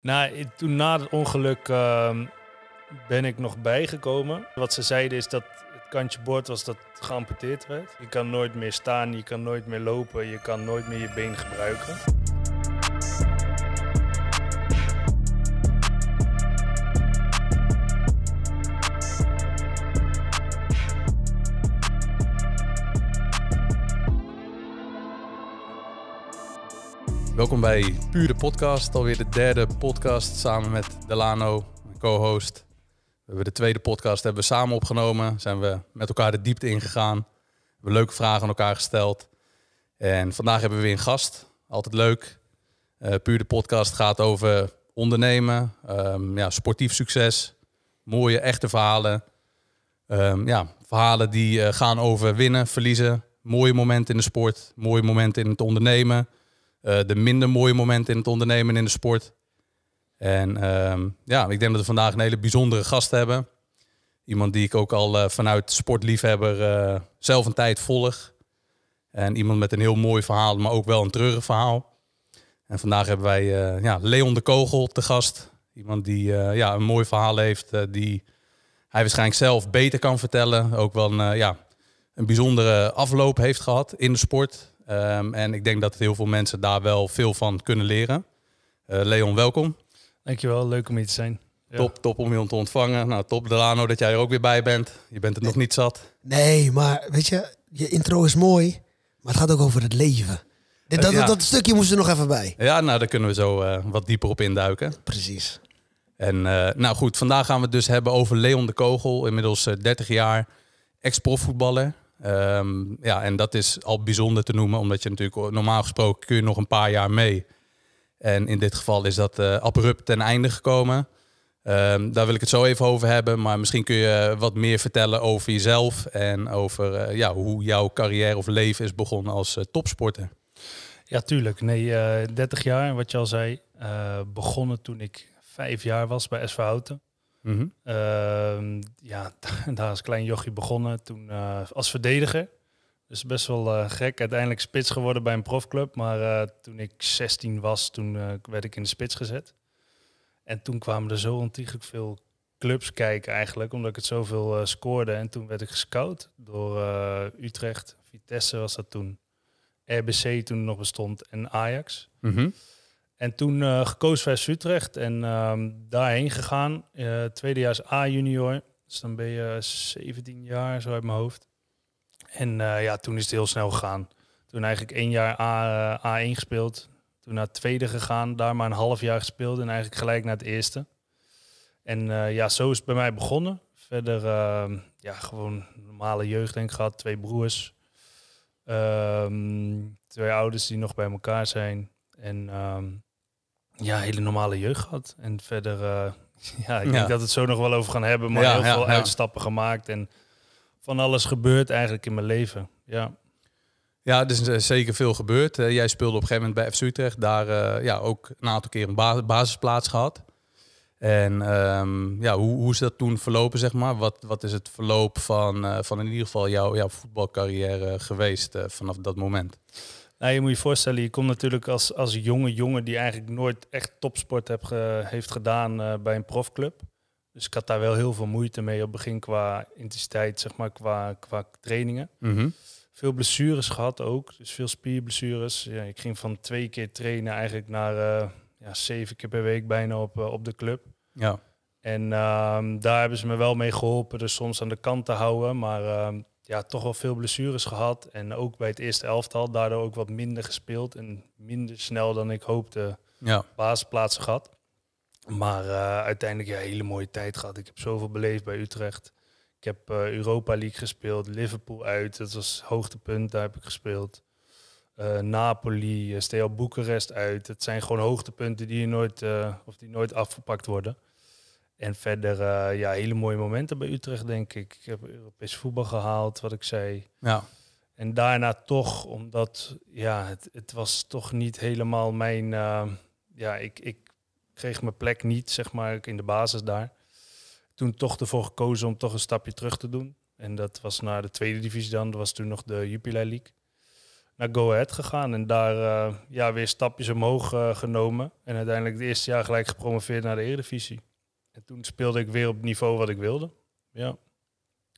Nou, toen na het ongeluk ehm, ben ik nog bijgekomen. Wat ze zeiden is dat het kantje boord was dat geamputeerd werd. Je kan nooit meer staan, je kan nooit meer lopen, je kan nooit meer je been gebruiken. Welkom bij Puur de Podcast, alweer de derde podcast samen met Delano, mijn co-host. We hebben de tweede podcast hebben we samen opgenomen, zijn we met elkaar de diepte ingegaan, we hebben leuke vragen aan elkaar gesteld. En vandaag hebben we weer een gast, altijd leuk. Eh, Puur de Podcast gaat over ondernemen, ehm, ja, sportief succes, mooie echte verhalen. Ehm, ja, verhalen die eh, gaan over winnen, verliezen, mooie momenten in de sport, mooie momenten in het ondernemen. Eh, de minder mooie momenten in het ondernemen en in de sport. En ehm, ja, ik denk dat we vandaag een hele bijzondere gast hebben. Iemand die ik ook al eh, vanuit sportliefhebber eh, zelf een tijd volg. En iemand met een heel mooi verhaal, maar ook wel een treurig verhaal. En vandaag hebben wij ja, Leon de Kogel te gast. Iemand die ja, een mooi verhaal heeft, die hij waarschijnlijk zelf beter kan vertellen. Ook wel ja, een bijzondere afloop heeft gehad in de sport. Ehm, en ik denk dat heel veel mensen daar wel veel van kunnen leren. Eh, Leon, welkom. Dankjewel, leuk om hier te zijn. Ja. Top, top om je te ontvangen. Nou, top Delano dat jij er ook weer bij bent. Je bent het nog niet zat. Nee, maar weet je, je intro is mooi, maar het gaat ook over het leven. Dat, ja. dat stukje moest er nog even bij. Ja, nou, daar kunnen we zo eh, wat dieper op induiken. Precies. En eh, nou goed, vandaag gaan we het dus hebben over Leon de Kogel. Inmiddels eh, 30 jaar ex-profvoetballer. Ehm, ja, en dat is al bijzonder te noemen, omdat je natuurlijk normaal gesproken kun je nog een paar jaar mee. En in dit geval is dat eh, abrupt ten einde gekomen. Ehm, daar wil ik het zo even over hebben, maar misschien kun je wat meer vertellen over jezelf en over eh, ja, hoe jouw carrière of leven is begonnen als eh, topsporter. Ja, tuurlijk. Nee, eh 30 jaar, wat je al zei. begonnen toen ik vijf jaar was bij SV Houten. Ehm, ja, daar als klein jochie begonnen. Toen eh, als verdediger. Dus best wel eh, gek. Uiteindelijk spits geworden bij een profclub. Maar eh, toen ik 16 was, toen werd ik in de spits gezet. En toen kwamen er zo ontiegelijk veel clubs kijken eigenlijk. Omdat ik het zoveel scoorde. En toen werd ik gescout door Utrecht. Vitesse was dat toen. RBC toen nog bestond. En Ajax. Mhm. En toen eh, gekozen voor Utrecht en ehm, daarheen gegaan. Eh tweedejaars A-junior. Dus dan ben je 17 jaar, zo uit mijn hoofd. En eh, ja, toen is het heel snel gegaan. Toen eigenlijk één jaar A, eh, A1 gespeeld. Toen naar het tweede gegaan. Daar maar een half jaar gespeeld. En eigenlijk gelijk naar het eerste. En ja, zo is het bij mij begonnen. Verder, ehm, ja, gewoon normale jeugd denk ik gehad. Twee broers. Ehm, twee ouders die nog bij elkaar zijn. En ja, hele normale jeugd gehad. En verder, eh, ja, ik Ja. denk dat we het zo nog wel over gaan hebben. Maar Ja, heel ja, veel uitstappen gemaakt. En van alles gebeurd eigenlijk in mijn leven. Ja, Ja, er is eh, zeker veel gebeurd. Eh, jij speelde op een gegeven moment bij FC Utrecht. Daar ja, ook een aantal keer een ba- basisplaats gehad. En ehm, ja, hoe, hoe is dat toen verlopen, zeg maar? Wat, wat is het verloop van, van in ieder geval jouw, jouw voetbalcarrière geweest vanaf dat moment? Nou, je moet je voorstellen, je komt natuurlijk als, als jonge jongen die eigenlijk nooit echt topsport heb ge- heeft gedaan eh, bij een profclub. Dus ik had daar wel heel veel moeite mee op het begin qua intensiteit, zeg maar, qua, qua trainingen. Mhm. Veel blessures gehad ook, dus veel spierblessures. Ja, ik ging van twee keer trainen eigenlijk naar eh, ja, zeven keer per week bijna op, eh, op de club. Ja. En ehm, daar hebben ze me wel mee geholpen, dus soms aan de kant te houden. Maar ehm, ja, toch wel veel blessures gehad. En ook bij het eerste elftal, daardoor ook wat minder gespeeld. En minder snel dan ik hoopte Ja. basisplaatsen gehad. Maar eh, uiteindelijk ja, een hele mooie tijd gehad. Ik heb zoveel beleefd bij Utrecht. Ik heb eh, Europa League gespeeld, Liverpool uit. Dat was hoogtepunt, daar heb ik gespeeld. Eh, Napoli, uh, Steaua Boekarest uit. Het zijn gewoon hoogtepunten die, je nooit, of die nooit afgepakt worden. En verder, eh, ja, hele mooie momenten bij Utrecht, denk ik. Ik heb Europees voetbal gehaald, wat ik zei. Ja. En daarna toch, omdat ja, het, het was toch niet helemaal mijn. eh, ja, ik, ik kreeg mijn plek niet, zeg maar, in de basis daar. Toen toch ervoor gekozen om toch een stapje terug te doen. En dat was naar de tweede divisie dan. Dat was toen nog de Jupiler League. naar Go Ahead gegaan. En daar eh, ja, weer stapjes omhoog genomen. En uiteindelijk het eerste jaar gelijk gepromoveerd naar de Eredivisie. En toen speelde ik weer op het niveau wat ik wilde. Ja.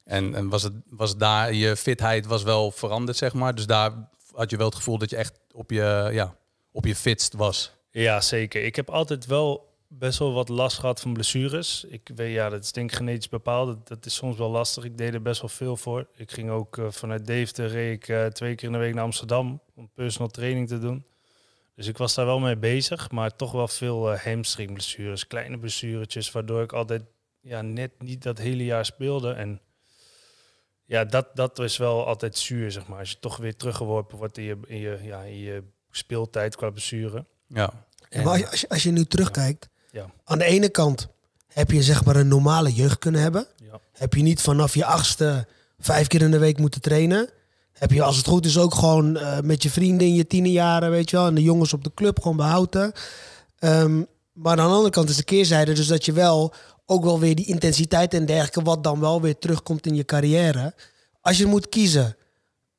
En, en was, het, was daar, je fitheid was wel veranderd, zeg maar. Dus daar had je wel het gevoel dat je echt op je, ja, op je fitst was. Ja, zeker. Ik heb altijd wel best wel wat last gehad van blessures. Ik weet, ja, dat is denk ik genetisch bepaald. Dat, dat is soms wel lastig. Ik deed er best wel veel voor. Ik ging ook uh, vanuit Deventer reed ik uh, twee keer in de week naar Amsterdam om personal training te doen. Dus ik was daar wel mee bezig, maar toch wel veel uh, hamstring blessures, kleine blessuretjes, waardoor ik altijd ja, net niet dat hele jaar speelde. En ja, dat, dat is wel altijd zuur, zeg maar. Als je toch weer teruggeworpen wordt in je, in je, ja, in je speeltijd qua blessure. Ja. En, maar als je, als je nu terugkijkt, ja. aan de ene kant heb je zeg maar een normale jeugd kunnen hebben. Ja. Heb je niet vanaf je achtste vijf keer in de week moeten trainen. Heb je als het goed is ook gewoon uh, met je vrienden in je tienerjaren, weet je wel. En de jongens op de club gewoon behouden. Um, maar aan de andere kant is de keerzijde dus dat je wel ook wel weer die intensiteit en dergelijke, wat dan wel weer terugkomt in je carrière. Als je moet kiezen,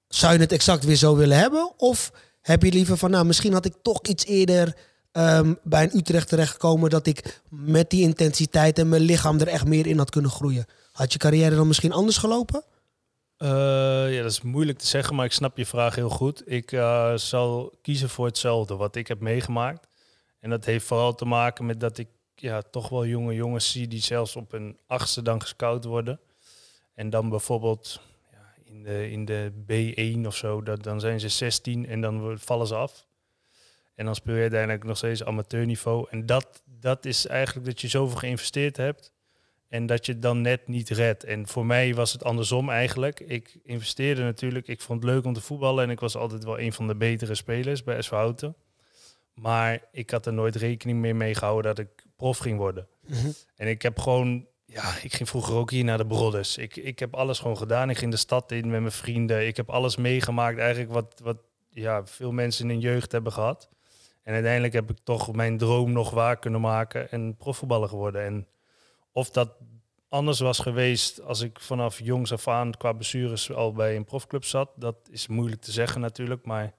zou je het exact weer zo willen hebben? Of heb je liever van, nou, misschien had ik toch iets eerder um, bij een Utrecht terechtgekomen dat ik met die intensiteit en mijn lichaam er echt meer in had kunnen groeien? Had je carrière dan misschien anders gelopen? Uh, ja, dat is moeilijk te zeggen, maar ik snap je vraag heel goed. Ik uh, zal kiezen voor hetzelfde wat ik heb meegemaakt. En dat heeft vooral te maken met dat ik ja, toch wel jonge jongens zie die zelfs op een achtste dan gescout worden. En dan bijvoorbeeld ja, in, de, in de B1 of zo, dat, dan zijn ze 16 en dan vallen ze af. En dan speel je uiteindelijk nog steeds amateurniveau. En dat, dat is eigenlijk dat je zoveel geïnvesteerd hebt. En dat je het dan net niet redt. En voor mij was het andersom eigenlijk. Ik investeerde natuurlijk. Ik vond het leuk om te voetballen. En ik was altijd wel een van de betere spelers bij SV Houten. Maar ik had er nooit rekening meer mee gehouden dat ik prof ging worden. Mm -hmm. En ik heb gewoon... Ja, ik ging vroeger ook hier naar de Brodders. Ik, ik heb alles gewoon gedaan. Ik ging de stad in met mijn vrienden. Ik heb alles meegemaakt eigenlijk wat, wat ja, veel mensen in hun jeugd hebben gehad. En uiteindelijk heb ik toch mijn droom nog waar kunnen maken en profvoetballer geworden. En of dat anders was geweest als ik vanaf jongs af aan qua blessures al bij een profclub zat, dat is moeilijk te zeggen natuurlijk. Maar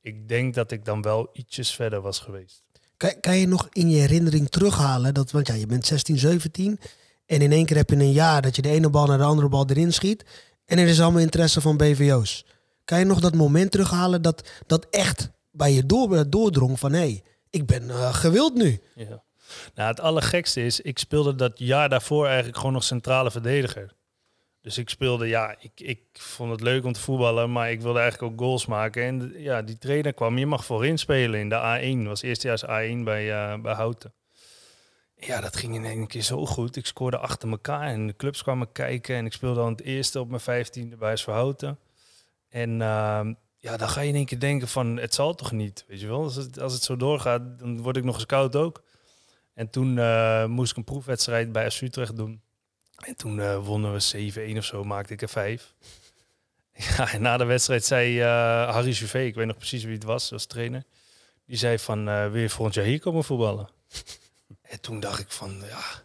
ik denk dat ik dan wel ietsjes verder was geweest. Kan, kan je nog in je herinnering terughalen, dat, want ja, je bent 16, 17 en in één keer heb je een jaar dat je de ene bal naar de andere bal erin schiet en er is allemaal interesse van BVO's. Kan je nog dat moment terughalen dat, dat echt bij je door, doordrong van hé, hey, ik ben uh, gewild nu. Ja. Nou, het allergekste is, ik speelde dat jaar daarvoor eigenlijk gewoon nog centrale verdediger. Dus ik speelde, ja, ik, ik vond het leuk om te voetballen, maar ik wilde eigenlijk ook goals maken. En ja, die trainer kwam, je mag voorin spelen in de A1. was eerstejaars A1 bij, uh, bij Houten. Ja, dat ging in één keer zo goed. Ik scoorde achter elkaar en de clubs kwamen kijken. En ik speelde dan het eerste op mijn vijftiende bij Houten. En uh, ja, dan ga je in één keer denken van, het zal toch niet, weet je wel. Als het, als het zo doorgaat, dan word ik nog gescout ook. En toen uh, moest ik een proefwedstrijd bij FC Utrecht doen. En toen uh, wonnen we 7-1 of zo, maakte ik er 5. Ja, en na de wedstrijd zei uh, Harry Juvé, ik weet nog precies wie het was, als trainer. Die zei van, wil je volgend jaar hier komen voetballen? en toen dacht ik van, ja...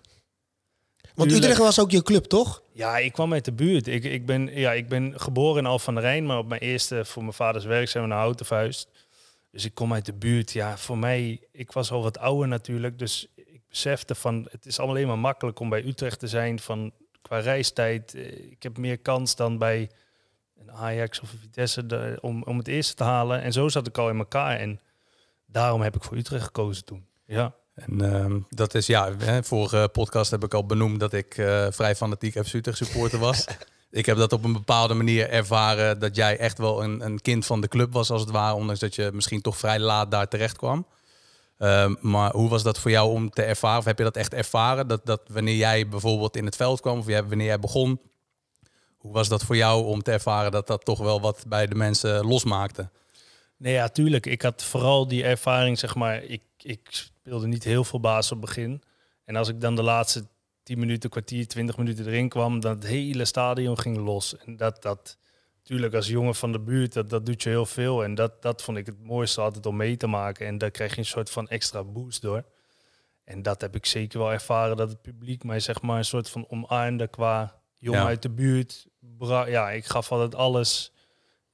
Want Utrecht was ook je club, toch? Ja, ik kwam uit de buurt. Ik, ik, ben, ja, ik ben geboren in Al van der Rijn, maar op mijn eerste, voor mijn vaders werk, zijn we naar Houten verhuisd. Dus ik kom uit de buurt. Ja, voor mij, ik was al wat ouder natuurlijk, dus besefte van, het is alleen maar makkelijk om bij Utrecht te zijn van qua reistijd. Ik heb meer kans dan bij een Ajax of een Vitesse de, om, om het eerste te halen. En zo zat ik al in elkaar en daarom heb ik voor Utrecht gekozen toen. Ja. En uh, dat is, ja, hè, vorige podcast heb ik al benoemd dat ik uh, vrij fanatiek FC Utrecht supporter was. ik heb dat op een bepaalde manier ervaren dat jij echt wel een, een kind van de club was als het ware, ondanks dat je misschien toch vrij laat daar terecht kwam. Uh, maar hoe was dat voor jou om te ervaren? Of heb je dat echt ervaren? Dat, dat wanneer jij bijvoorbeeld in het veld kwam, of wanneer jij begon, hoe was dat voor jou om te ervaren dat dat toch wel wat bij de mensen losmaakte? Nee, ja, tuurlijk. Ik had vooral die ervaring, zeg maar, ik, ik speelde niet heel veel baas op het begin. En als ik dan de laatste 10 minuten, kwartier, 20 minuten erin kwam, dan het hele stadion ging los. En dat, dat natuurlijk als jongen van de buurt, dat, dat doet je heel veel. En dat, dat vond ik het mooiste altijd om mee te maken. En daar krijg je een soort van extra boost door. En dat heb ik zeker wel ervaren, dat het publiek mij zeg maar een soort van omarmde qua jongen Ja. uit de buurt. Ja, ik gaf altijd alles.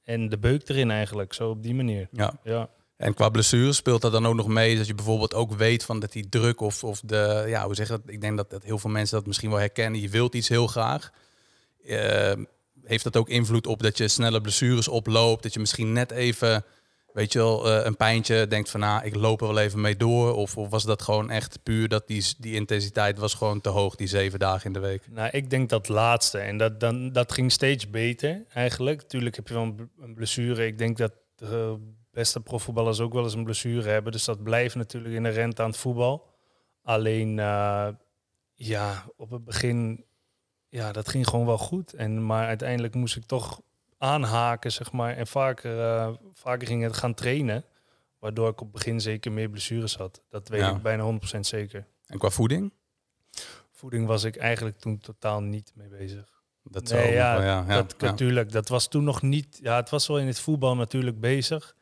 En de beuk erin eigenlijk, zo op die manier. Ja. Ja. En qua blessures speelt dat dan ook nog mee? Dat je bijvoorbeeld ook weet van dat die druk of, of de... Ja, hoe zeg je dat? Ik denk dat, dat heel veel mensen dat misschien wel herkennen. Je wilt iets heel graag. Eh, heeft dat ook invloed op dat je snelle blessures oploopt? Dat je misschien net even, weet je wel, eh, een pijntje denkt van... Nou, ik loop er wel even mee door. Of, of was dat gewoon echt puur dat die, die intensiteit was gewoon te hoog, die zeven dagen in de week? Nou, ik denk dat laatste. En dat, dan, dat ging steeds beter eigenlijk. Tuurlijk heb je wel een bl- een blessure. Ik denk dat de beste profvoetballers ook wel eens een blessure hebben. Dus dat blijft natuurlijk inherent aan het voetbal. Alleen, eh, ja, op het begin, ja, dat ging gewoon wel goed. En, maar uiteindelijk moest ik toch aanhaken, zeg maar. En vaker, eh, vaker ging het gaan trainen. Waardoor ik op het begin zeker meer blessures had. Dat weet Ja. ik bijna 100% zeker. En qua voeding? Voeding was ik eigenlijk toen totaal niet mee bezig. Dat Nee, ja, wel, ja, ja, dat ja. natuurlijk. Dat was toen nog niet. Ja, het was wel in het voetbal natuurlijk bezig.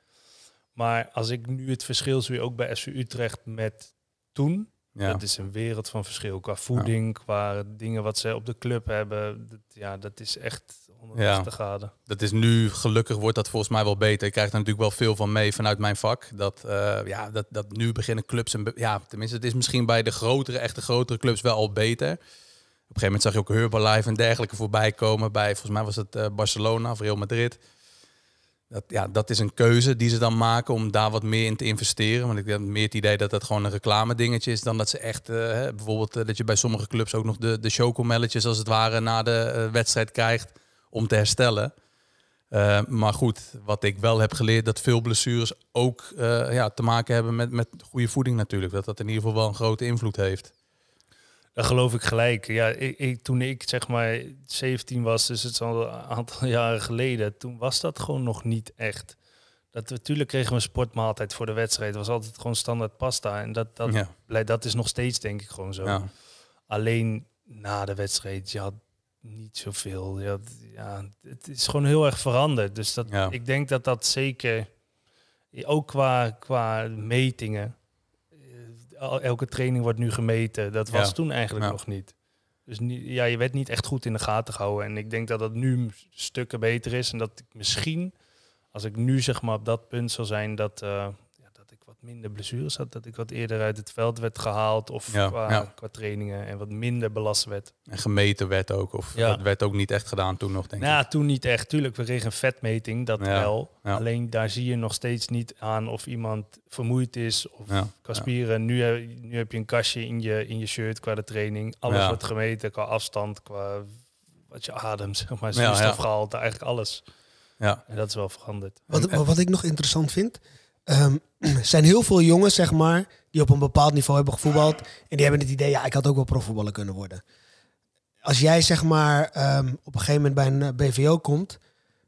Maar als ik nu het verschil zie, ook bij SU Utrecht met toen, Ja. dat is een wereld van verschil qua voeding, qua dingen wat ze op de club hebben. Dat, ja, dat is echt 180 graden. Dat is nu, gelukkig wordt dat volgens mij wel beter. Ik krijg daar natuurlijk wel veel van mee vanuit mijn vak. Dat, eh, ja, dat, dat nu beginnen clubs, be- ja, tenminste, het is misschien bij de grotere, echte grotere clubs wel al beter. Op een gegeven moment zag je ook Herbalife en dergelijke voorbij komen bij, volgens mij was het eh, Barcelona of Real Madrid. Dat, ja, dat is een keuze die ze dan maken om daar wat meer in te investeren. Want ik heb meer het idee dat dat gewoon een reclame dingetje is dan dat ze echt, eh, bijvoorbeeld eh, dat je bij sommige clubs ook nog de, de chocomelletjes als het ware na de eh, wedstrijd krijgt om te herstellen. Maar goed, wat ik wel heb geleerd, dat veel blessures ook ja, te maken hebben met, met goede voeding natuurlijk. Dat dat in ieder geval wel een grote invloed heeft. Dat geloof ik gelijk. Ja, ik, ik, toen ik zeg maar 17 was, dus het is al een aantal jaren geleden, toen was dat gewoon nog niet echt. Dat, natuurlijk kregen we een sportmaaltijd voor de wedstrijd. Het was altijd gewoon standaard pasta. En dat, dat, ja, blij- dat is nog steeds denk ik gewoon zo. ja, Alleen na de wedstrijd, je had niet zoveel. Je had, ja, het is gewoon heel erg veranderd. Dus dat, Ja. ik denk dat dat zeker, ook qua, qua metingen, elke training wordt nu gemeten. Dat was Ja. toen eigenlijk nog niet. Dus ja, je werd niet echt goed in de gaten gehouden. En ik denk dat dat nu stukken beter is. En dat ik misschien, als ik nu zeg maar op dat punt zal zijn, dat, eh, ja, dat ik wat minder blessures had. Dat ik wat eerder uit het veld werd gehaald. Of Ja, qua, ja. qua trainingen. En wat minder belast werd. en gemeten werd ook. Of Ja. dat werd ook niet echt gedaan toen nog, denk Nou, ik. ja, toen niet echt. Tuurlijk, we kregen een vetmeting, dat Ja, wel. ja. Alleen daar zie je nog steeds niet aan of iemand vermoeid is of Ja, qua spieren. Nu, heb- nu heb je een kastje in je, in je shirt qua de training. Alles Ja. wordt gemeten qua afstand, qua wat je ademt, zeg maar, Ja, ja. zuurstofgehalte, eigenlijk alles. Ja, En dat is wel veranderd. Wat, wat ik nog interessant vind, ehm, er zijn heel veel jongens, zeg maar, die op een bepaald niveau hebben gevoetbald. En die hebben het idee, ja, ik had ook wel profvoetballer kunnen worden. Als jij, zeg maar, ehm, op een gegeven moment bij een eh, BVO komt,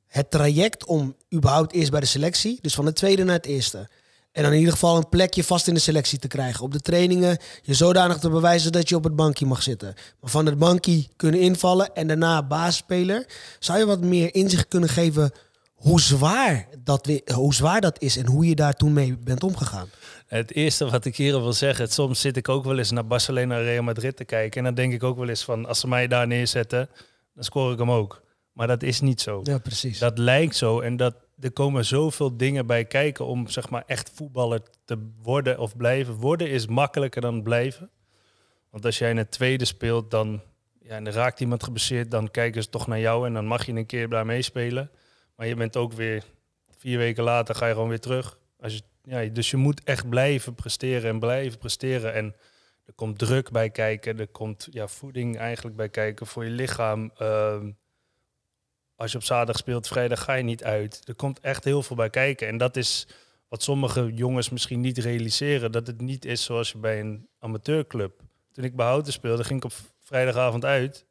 het traject om überhaupt eerst bij de selectie, dus van de tweede naar het eerste. En dan in ieder geval een plekje vast in de selectie te krijgen. Op de trainingen je zodanig te bewijzen dat je op het bankje mag zitten. Maar van het bankje kunnen invallen en daarna baasspeler. Zou je wat meer inzicht kunnen geven hoe zwaar dat, hoe zwaar dat is en hoe je daar toen mee bent omgegaan? Het eerste wat ik hier wil zeggen, soms zit ik ook wel eens naar Barcelona Real Madrid te kijken. En dan denk ik ook wel eens van, als ze mij daar neerzetten, dan scoor ik hem ook. Maar dat is niet zo. Ja, precies. Dat lijkt zo en dat, er komen zoveel dingen bij kijken om zeg maar echt voetballer te worden of blijven. Worden is makkelijker dan blijven. Want als jij in het tweede speelt, dan ja, en er raakt iemand geblesseerd, dan kijken ze toch naar jou en dan mag je een keer daar meespelen. Maar je bent ook weer vier weken later ga je gewoon weer terug. Als je, ja, dus je moet echt blijven presteren en blijven presteren. En er komt druk bij kijken, er komt ja, voeding eigenlijk bij kijken voor je lichaam. Ehm, als je op zaterdag speelt, vrijdag ga je niet uit. Er komt echt heel veel bij kijken. En dat is wat sommige jongens misschien niet realiseren. Dat het niet is zoals je bij een amateurclub. Toen ik bij speelde, ging ik op vrijdagavond uit.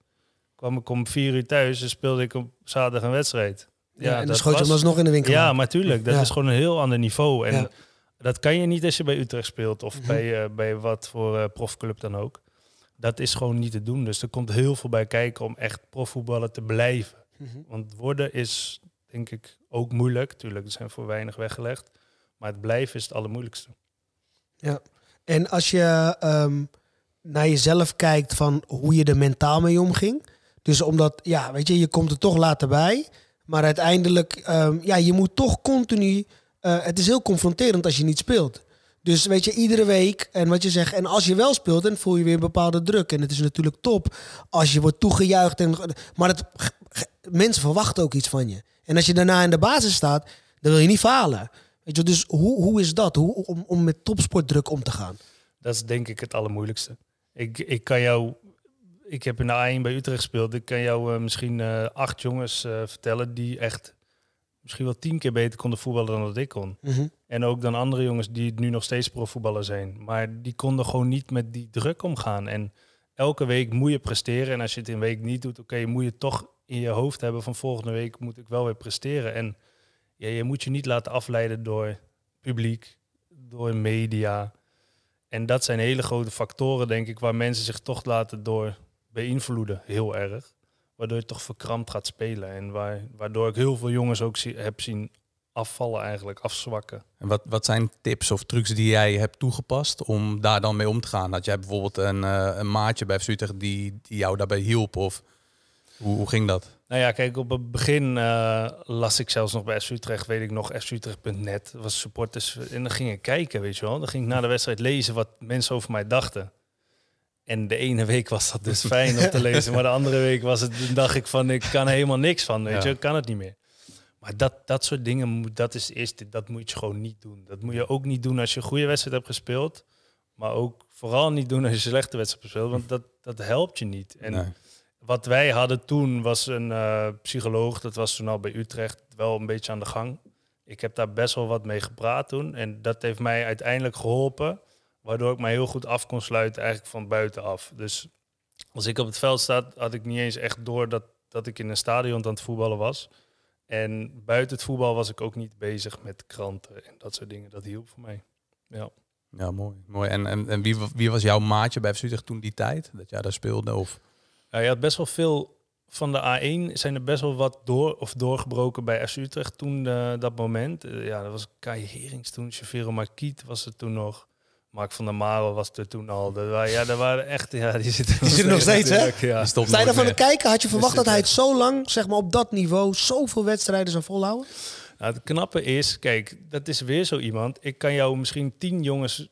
Kwam ik om vier uur thuis en speelde ik op zaterdag een wedstrijd. Ja, en dan dat schoot je was- hem alsnog in de winkel. Ja, maar tuurlijk, dat Ja. is gewoon een heel ander niveau. En Ja. dat kan je niet als je bij Utrecht speelt of Mhm. bij, eh, bij wat voor eh, profclub dan ook. Dat is gewoon niet te doen. Dus er komt heel veel bij kijken om echt profvoetballer te blijven. Mhm. Want worden is denk ik ook moeilijk. Tuurlijk, er zijn voor weinig weggelegd. Maar het blijven is het allermoeilijkste. En als je ehm, naar jezelf kijkt van hoe je er mentaal mee omging. Dus omdat, ja, weet je, je komt er toch later bij. Maar uiteindelijk, ehm, ja, je moet toch continu. eh, het is heel confronterend als je niet speelt. Dus weet je, iedere week en wat je zegt. En als je wel speelt, dan voel je weer een bepaalde druk. En het is natuurlijk top als je wordt toegejuicht. En, maar mensen verwachten ook iets van je. En als je daarna in de basis staat, dan wil je niet falen. Weet je, dus hoe, hoe is dat? Hoe, om, om met topsportdruk om te gaan? Dat is denk ik het allermoeilijkste. Ik, ik kan jou, ik heb in de A1 bij Utrecht gespeeld. Ik kan jou eh, misschien eh, acht jongens eh, vertellen die echt misschien wel tien keer beter konden voetballen dan dat ik kon. En ook dan andere jongens die nu nog steeds profvoetballer zijn. Maar die konden gewoon niet met die druk omgaan. En elke week moet je presteren. En als je het in een week niet doet, oké, moet je toch in je hoofd hebben van volgende week moet ik wel weer presteren. En ja, je moet je niet laten afleiden door publiek, door media. En dat zijn hele grote factoren, denk ik, waar mensen zich toch laten door beïnvloeden, heel erg. Waardoor je toch verkrampt gaat spelen. En waar, waardoor ik heel veel jongens ook zie, heb zien afvallen eigenlijk, afzwakken. En wat, wat zijn tips of trucs die jij hebt toegepast om daar dan mee om te gaan? Dat jij bijvoorbeeld een, eh, een maatje bij FC Utrecht die, die jou daarbij hielp? Of hoe, hoe ging dat? Nou ja, kijk, op het begin eh, las ik zelfs nog bij FC Utrecht, weet ik nog, fcutrecht.net, Dat was supporters. En dan ging ik kijken, weet je wel. Dan ging ik na de wedstrijd lezen wat mensen over mij dachten. En de ene week was dat dus fijn om te lezen, maar de andere week was het, dan dacht ik van, ik kan helemaal niks van, weet Ja. je, ik kan het niet meer. Maar dat, dat soort dingen, dat is eerst, dat moet je gewoon niet doen. Dat moet je ook niet doen als je een goede wedstrijd hebt gespeeld, maar ook vooral niet doen als je een slechte wedstrijd hebt gespeeld, want dat, dat helpt je niet. En Nee. wat wij hadden toen was een eh, psycholoog, dat was toen al bij Utrecht wel een beetje aan de gang. Ik heb daar best wel wat mee gepraat toen. En dat heeft mij uiteindelijk geholpen, waardoor ik mij heel goed af kon sluiten eigenlijk van buitenaf. Dus als ik op het veld sta, had ik niet eens echt door dat, dat ik in een stadion aan het voetballen was. En buiten het voetbal was ik ook niet bezig met kranten en dat soort dingen. Dat hielp voor mij. Ja. Ja, mooi. mooi. En, en, en wie, wie was jouw maatje bij FC toen die tijd? Dat jij daar speelde? Of... Ja, je had best wel veel van de A1 zijn er best wel wat door of doorgebroken bij FC Utrecht toen eh, dat moment. Eh, ja, dat was Kai Herings toen, Chavero Marquiet was er toen nog. Mark van der Marel was er toen al. Dat waren, ja, dat waren echt, ja, die zitten, Die zitten nog steeds, hè? Ja. Sta je nooit daarvan te meer. kijken? Had je verwacht dat hij het zo lang, zeg maar op dat niveau, zoveel wedstrijden zou volhouden? Nou, het knappe is, kijk, dat is weer zo iemand. Ik kan jou misschien tien jongens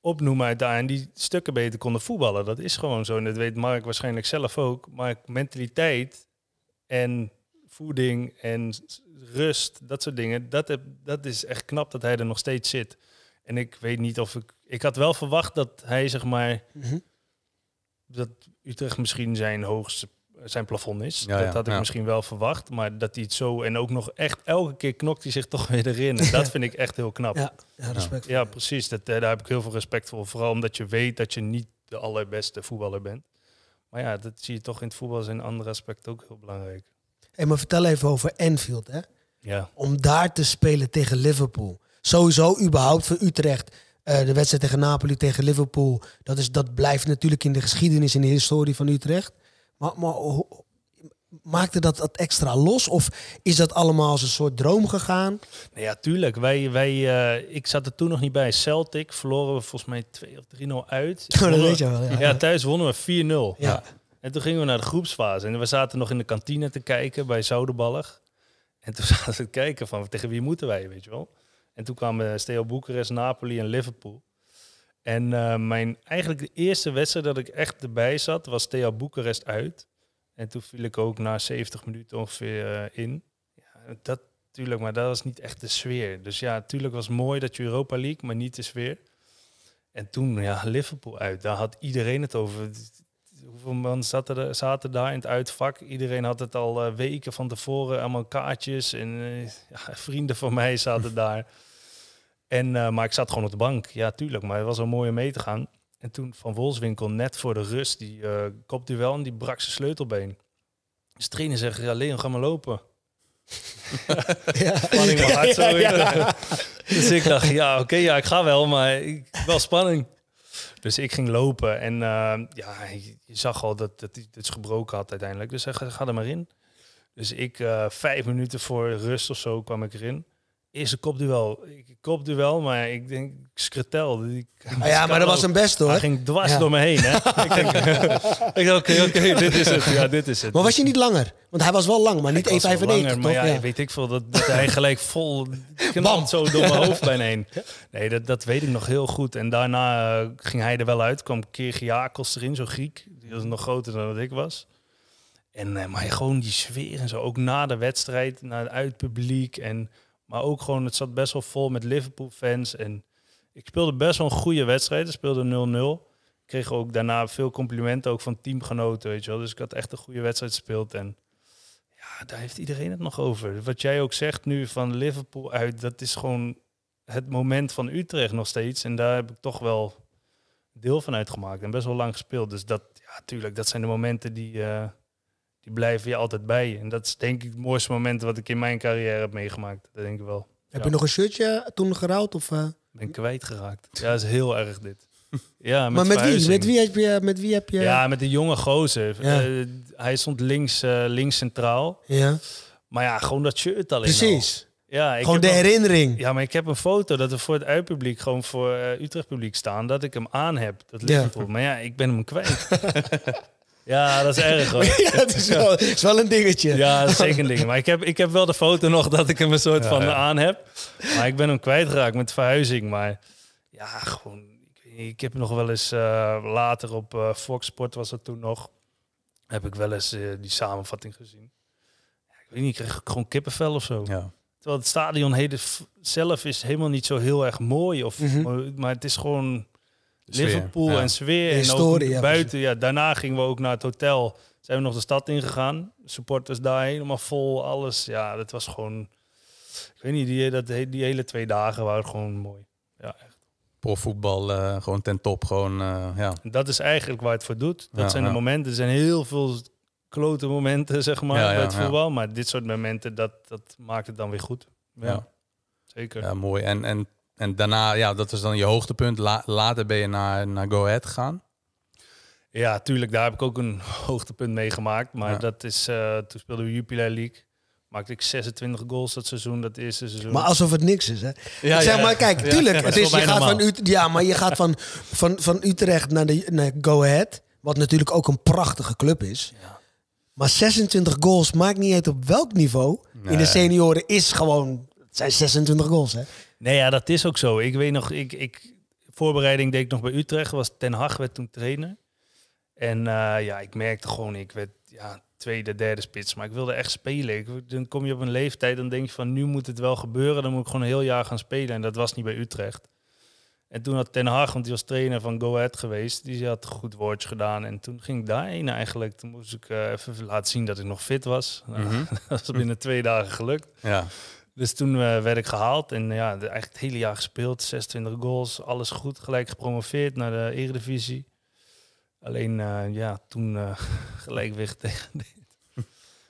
opnoemen uit daar en die stukken beter konden voetballen. Dat is gewoon zo. En dat weet Mark waarschijnlijk zelf ook. Maar mentaliteit en voeding en rust, dat soort dingen, dat, heb, dat is echt knap dat hij er nog steeds zit. En ik weet niet of ik... Ik had wel verwacht dat hij, zeg maar, dat Utrecht misschien zijn hoogste zijn plafond is. Ja, dat ja, had ik ja. misschien wel verwacht, maar dat hij het zo en ook nog echt elke keer knokt hij zich toch weer erin. En dat vind ik echt heel knap. Ja, Ja, ja respect. precies. Dat, eh, daar heb ik heel veel respect voor. Vooral omdat je weet dat je niet de allerbeste voetballer bent. Maar ja, dat zie je toch in het voetbal zijn andere aspecten ook heel belangrijk. Hey, maar vertel even over Enfield, hè? Ja, Om daar te spelen tegen Liverpool. Sowieso, überhaupt voor Utrecht. eh, de wedstrijd tegen Napoli, tegen Liverpool. Dat, is, dat blijft natuurlijk in de geschiedenis, in de historie van Utrecht. Maar, maar maakte dat, dat extra los? Of is dat allemaal als een soort droom gegaan? nou ja tuurlijk. Wij, wij, eh, ik zat er toen nog niet bij. Celtic verloren we volgens mij 2 of 3-0 uit. Oh, dat weet je wel. Ja. Ja, thuis wonnen we 4-0. Ja. En toen gingen we naar de groepsfase. En we zaten nog in de kantine te kijken bij Zoudenballig. En toen zaten we te kijken van tegen wie moeten wij, weet je wel. En toen kwamen Steaua Boekarest, Napoli en Liverpool. En eh, mijn, eigenlijk de eerste wedstrijd dat ik echt erbij zat, was Steaua Boekarest uit. En toen viel ik ook na 70 minuten ongeveer eh, in. Ja, dat tuurlijk, maar dat was niet echt de sfeer. Dus ja, tuurlijk was het mooi dat je Europa League, maar niet de sfeer. En toen, ja, Liverpool uit. Daar had iedereen het over. Hoeveel man zaten, er, zaten daar in het uitvak? Iedereen had het al eh, weken van tevoren, allemaal kaartjes. En eh, ja, vrienden van mij zaten daar. En, eh, maar ik zat gewoon op de bank. Ja, tuurlijk. Maar het was wel mooi om mee te gaan. En toen Van Wolfswinkel net voor de rust, die uh, kopte wel en die brak zijn sleutelbeen. Dus trainer zegt, ja Leon, ga maar lopen. Ja. Spanning maar hard zo. Ja. Dus ik dacht, ja oké, ja, ik ga wel, maar ik, wel spanning. Dus ik ging lopen en eh, ja, je, zag al dat, dat hij gebroken had uiteindelijk. Dus hij ga, ga er maar in. Dus ik, eh, vijf minuten voor rust of zo, kwam ik erin. Eerste kopduel. Ik kopduel, maar ik denk Skretel. die- Ah ja, maar dat was een best hoor. Hij ging dwars Ja. door me heen, hè? ik denk, oké, oké, dit is het. Ja, dit is het. Maar was je niet langer? Want hij was wel lang, maar niet Ik was wel 1,95 langer, toch? Maar ja, Ja. weet ik veel, dat, dat hij gelijk vol knalt zo door mijn hoofd bijna heen. Nee, dat, dat weet ik nog heel goed. En daarna eh, ging hij er wel uit. kwam Kirgiakos erin, zo Griek. Die was nog groter dan dat ik was. En, eh, maar gewoon die sfeer en zo, ook na de wedstrijd, naar het uitpubliek. En, maar ook gewoon, het zat best wel vol met Liverpool-fans. En ik speelde best wel een goede wedstrijd. Ik speelde 0-0. Ik kreeg ook daarna veel complimenten, ook van teamgenoten, weet je wel. Dus ik had echt een goede wedstrijd gespeeld. En ja, daar heeft iedereen het nog over. Wat jij ook zegt nu van Liverpool uit, dat is gewoon het moment van Utrecht nog steeds. En daar heb ik toch wel deel van uitgemaakt en best wel lang gespeeld. Dus dat, ja, tuurlijk, dat zijn de momenten die, eh, die blijven je altijd bij. En dat is denk ik het mooiste moment wat ik in mijn carrière heb meegemaakt. Dat denk ik wel. Heb Ja. je nog een shirtje toen gerouwd? Of, eh? Ben kwijtgeraakt. Ja, dat is heel erg dit. Ja, met maar met wie? Met wie heb je... Met wie heb je Ja, met de jonge gozer. Ja. Eh, hij stond links, eh, links centraal. Ja, Maar ja, gewoon dat shirt alleen al. precies. Ja, ik Gewoon de herinnering. Ja, maar ik heb een foto dat we voor het uitpubliek, gewoon voor Utrecht publiek staan, dat ik hem aan heb. Dat Ja. Liverpool. Maar ja, ik ben hem kwijt. ja, dat is erg hoor. Ja, het is wel, het is wel een dingetje. Ja, dat is zeker een ding. Maar ik heb, ik heb wel de foto nog dat ik hem een soort Ja, van ja. aan heb. Maar ik ben hem kwijtgeraakt met verhuizing. Maar ja, gewoon... Ik, ik heb nog wel eens eh, later op eh, Fox Sport was dat toen nog... Heb ik wel eens eh, die samenvatting gezien. Ja, ik weet niet, ik kreeg gewoon kippenvel of zo. Ja. Terwijl het stadion zelf is helemaal niet zo heel erg mooi. Of, Mhm. maar, maar het is gewoon sfeer, Liverpool ja. en sfeer. De en ook buiten. Ja, daarna gingen we ook naar het hotel. Zijn we nog de stad ingegaan. Supporters daar helemaal vol. Alles. Ja, dat was gewoon... Ik weet niet, die, dat, die hele twee dagen waren gewoon mooi. Ja, echt. Profvoetbal, eh, gewoon ten top. Gewoon, eh, ja. Dat is eigenlijk waar het voor doet. Dat Ja, zijn ja. de momenten. Er zijn heel veel klote momenten, zeg maar, Ja, bij ja, het ja. voetbal. Maar dit soort momenten, dat, dat maakt het dan weer goed. Ja, Ja. zeker. ja, mooi. En, en, en daarna, ja, dat was dan je hoogtepunt. La- later ben je naar, naar Go Ahead gegaan. Ja, tuurlijk, daar heb ik ook een hoogtepunt meegemaakt. Maar Ja. dat is, eh, toen speelden we Jupiler League. Maakte ik 26 goals dat seizoen, dat eerste seizoen. Maar alsof het niks is, hè? Ja, zeg ja. maar, kijk, tuurlijk. ja, het is, je gaat van, ja, maar je gaat van, van, van Utrecht naar, de, naar Go Ahead. Wat natuurlijk ook een prachtige club is. Ja. Maar 26 goals, maakt niet uit op welk niveau. In de senioren is gewoon... Het zijn 26 goals, hè? Nee, ja, dat is ook zo. Ik weet nog, ik, ik, voorbereiding deed ik nog bij Utrecht. Was Ten Hag werd toen trainer. En eh, ja, ik merkte gewoon, ik werd ja, tweede, derde spits. Maar ik wilde echt spelen. Ik, dan kom je op een leeftijd, dan denk je van, nu moet het wel gebeuren. Dan moet ik gewoon een heel jaar gaan spelen. En dat was niet bij Utrecht. En toen had Ten Hag, want die was trainer van Go Ahead geweest, die had goed woordje gedaan. En toen ging ik daarheen eigenlijk. Toen moest ik eh, even laten zien dat ik nog fit was. Nou, Mhm. dat is binnen twee dagen gelukt. Ja. Dus toen eh, werd ik gehaald en ja, eigenlijk het hele jaar gespeeld. 26 goals, alles goed. Gelijk gepromoveerd naar de Eredivisie. Alleen eh, ja, toen eh, gelijk weer tegen.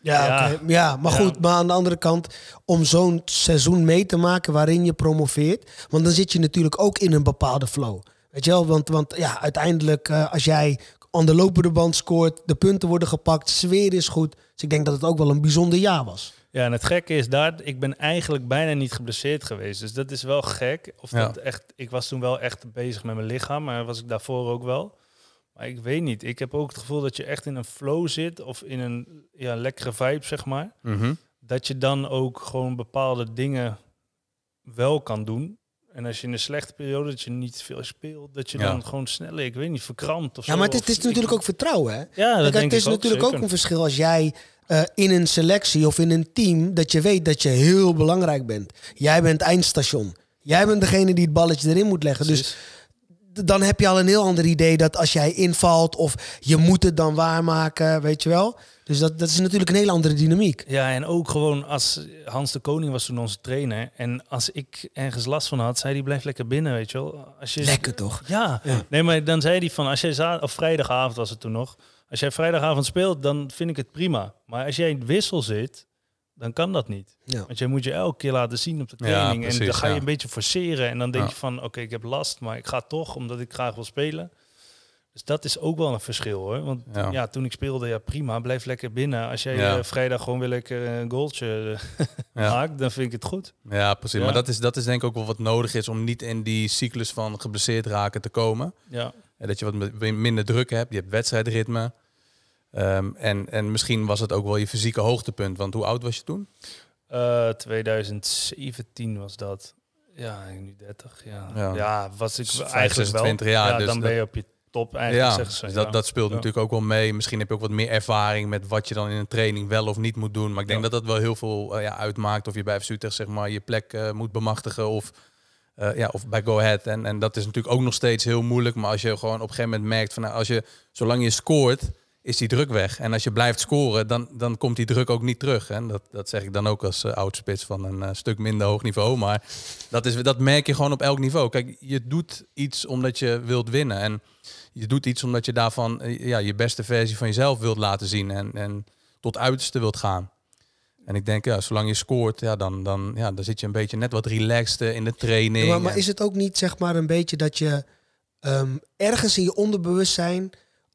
Ja, Ja. oké. ja maar Ja. goed. Maar aan de andere kant, om zo'n seizoen mee te maken waarin je promoveert. Want dan zit je natuurlijk ook in een bepaalde flow. Weet je wel? Want, want ja, uiteindelijk, als jij aan de lopende band scoort, de punten worden gepakt, sfeer is goed. Dus ik denk dat het ook wel een bijzonder jaar was. Ja, en het gekke is daar, ik ben eigenlijk bijna niet geblesseerd geweest. Dus dat is wel gek. Of Ja. dat echt, ik was toen wel echt bezig met mijn lichaam, maar was ik daarvoor ook wel. Maar ik weet niet. Ik heb ook het gevoel dat je echt in een flow zit of in een ja, lekkere vibe, zeg maar. Mhm. dat je dan ook gewoon bepaalde dingen wel kan doen. En als je in een slechte periode, dat je niet veel speelt, dat je Ja. dan gewoon sneller, ik weet niet, verkrampt of Ja, zo. maar het is, Of het is ik- natuurlijk ook vertrouwen, hè? Ja, dat Kijk, denk het is ook, natuurlijk ook een verschil als jij eh, in een selectie of in een team dat je weet dat je heel belangrijk bent. Jij bent eindstation. Jij bent degene die het balletje erin moet leggen. Dus Precies. Dan heb je al een heel ander idee dat als jij invalt of je moet het dan waarmaken, weet je wel. Dus dat, dat is natuurlijk een hele andere dynamiek. Ja, en ook gewoon als Hans de Koning was toen onze trainer. En als ik ergens last van had, zei hij blijf lekker binnen, weet je wel. Als je, Lekker toch? Ja. nee, maar dan zei hij van als jij za of vrijdagavond was het toen nog. Als jij vrijdagavond speelt, dan vind ik het prima. Maar als jij in het wissel zit, dan kan dat niet. Ja. Want jij moet je elke keer laten zien op de Ja, training. en dan ga je ja. een beetje forceren. En dan denk Ja. je van, oké, ik heb last, maar ik ga toch, omdat ik graag wil spelen. Dus dat is ook wel een verschil hoor. Want Ja. ja, toen ik speelde, ja prima, blijf lekker binnen. Als jij Ja. eh, vrijdag gewoon weer lekker een goaltje eh, Ja. maakt, dan vind ik het goed. Ja, precies. Ja. Maar dat is, dat is denk ik ook wel wat nodig is om niet in die cyclus van geblesseerd raken te komen. Ja. Ja, dat je wat mi- minder druk hebt. Je hebt wedstrijdritme. Ehm, en, en misschien was het ook wel je fysieke hoogtepunt. Want hoe oud was je toen? Eh, 2017 was dat. Ja, nu 30. Ja, Ja. ja. was ik eigenlijk wel. 26 jaar, Ja, dus dan ben je op je top eigenlijk. ja, zeggen ze, dus dat, dat speelt natuurlijk ook wel mee. Misschien heb je ook wat meer ervaring met wat je dan in een training wel of niet moet doen. Maar ik denk dat dat wel heel veel eh, ja, uitmaakt. Of je bij FC Utrecht zeg maar, je plek eh, moet bemachtigen of, eh, ja, of bij Go Ahead. En, en dat is natuurlijk ook nog steeds heel moeilijk. Maar als je gewoon op een gegeven moment merkt van nou, als je, zolang je scoort, is die druk weg. En als je blijft scoren, dan, dan komt die druk ook niet terug. En dat, dat zeg ik dan ook als uh, oudspits van een eh, stuk minder hoog niveau. Maar dat, is, dat merk je gewoon op elk niveau. Kijk, je doet iets omdat je wilt winnen. En je doet iets omdat je daarvan eh, ja, je beste versie van jezelf wilt laten zien. En, en tot uiterste wilt gaan. En ik denk, ja, zolang je scoort, ja, dan, dan, ja, dan zit je een beetje net wat relaxed eh, in de training. Ja, maar, maar En- is het ook niet zeg maar een beetje dat je ehm, ergens in je onderbewustzijn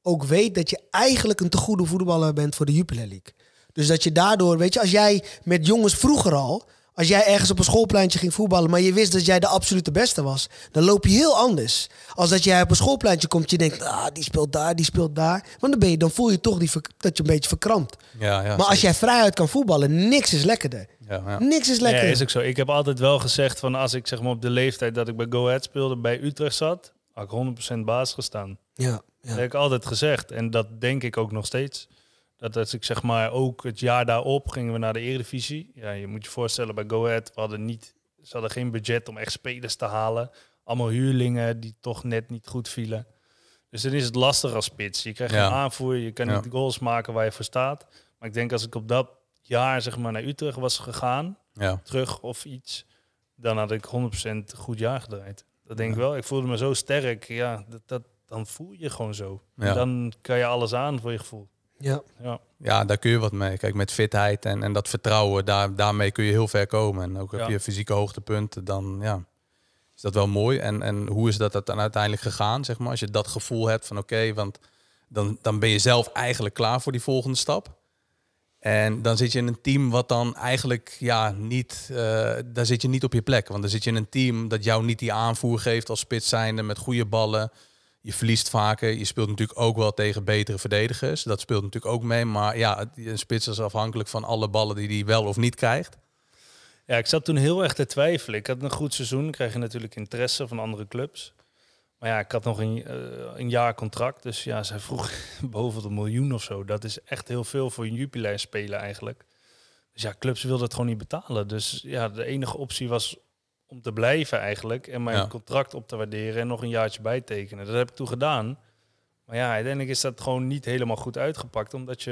ook weet dat je eigenlijk een te goede voetballer bent voor de Jupiler League? Dus dat je daardoor, weet je, als jij met jongens vroeger al, als jij ergens op een schoolpleintje ging voetballen, maar je wist dat jij de absolute beste was, dan loop je heel anders. Als dat jij op een schoolpleintje komt, je denkt, ah, die speelt daar, die speelt daar. Want dan, ben je, dan voel je toch die, dat je een beetje verkrampt. ja, ja, maar als jij vrijuit kan voetballen, niks is lekkerder. ja, ja. Niks is lekkerder. Ja, is ook zo. Ik heb altijd wel gezegd van als ik zeg maar op de leeftijd dat ik bij Go Ahead speelde, bij Utrecht zat, had ik 100% baas gestaan. ja, Dat heb ik altijd gezegd. En dat denk ik ook nog steeds. Dat als ik zeg maar ook het jaar daarop gingen we naar de Eredivisie. Ja, je moet je voorstellen bij Go Ahead, we hadden niet, ze hadden geen budget om echt spelers te halen. Allemaal huurlingen die toch net niet goed vielen. Dus dan is het lastig als spits. Je krijgt Ja. een aanvoer, je kan Ja. niet goals maken waar je voor staat. Maar ik denk als ik op dat jaar zeg maar naar Utrecht was gegaan, ja. terug of iets, dan had ik 100% goed jaar gedraaid. Dat denk ik wel. Ik voelde me zo sterk. Ja, dat, dat, dan voel je gewoon zo. Ja. En dan kan je alles aan voor je gevoel. ja. Ja, Ja, daar kun je wat mee. Kijk, met fitheid en, en dat vertrouwen, daar, daarmee kun je heel ver komen. En ook heb je fysieke hoogtepunten, dan ja, is dat wel mooi. En, en hoe is dat dan uiteindelijk gegaan, zeg maar? Als je dat gevoel hebt van oké, want dan, dan ben je zelf eigenlijk klaar voor die volgende stap. En dan zit je in een team wat dan eigenlijk ja, niet, eh, daar zit je niet op je plek. Want dan zit je in een team dat jou niet die aanvoer geeft als spits zijnde met goede ballen. Je verliest vaker. Je speelt natuurlijk ook wel tegen betere verdedigers. Dat speelt natuurlijk ook mee. Maar ja, een spits is afhankelijk van alle ballen die hij wel of niet krijgt. ja ik zat toen heel erg te twijfelen. Ik had een goed seizoen. Krijg je natuurlijk interesse van andere clubs. Maar ja, ik had nog een, eh, een jaar contract. Dus ja, zij vroeg boven de miljoen of zo. Dat is echt heel veel voor een Jupiler spelen eigenlijk. Dus ja, clubs wilden het gewoon niet betalen. Dus ja, de enige optie was om te blijven eigenlijk. En mijn Ja. contract op te waarderen en nog een jaartje bijtekenen. Dat heb ik toen gedaan. Maar ja, uiteindelijk is dat gewoon niet helemaal goed uitgepakt. Omdat je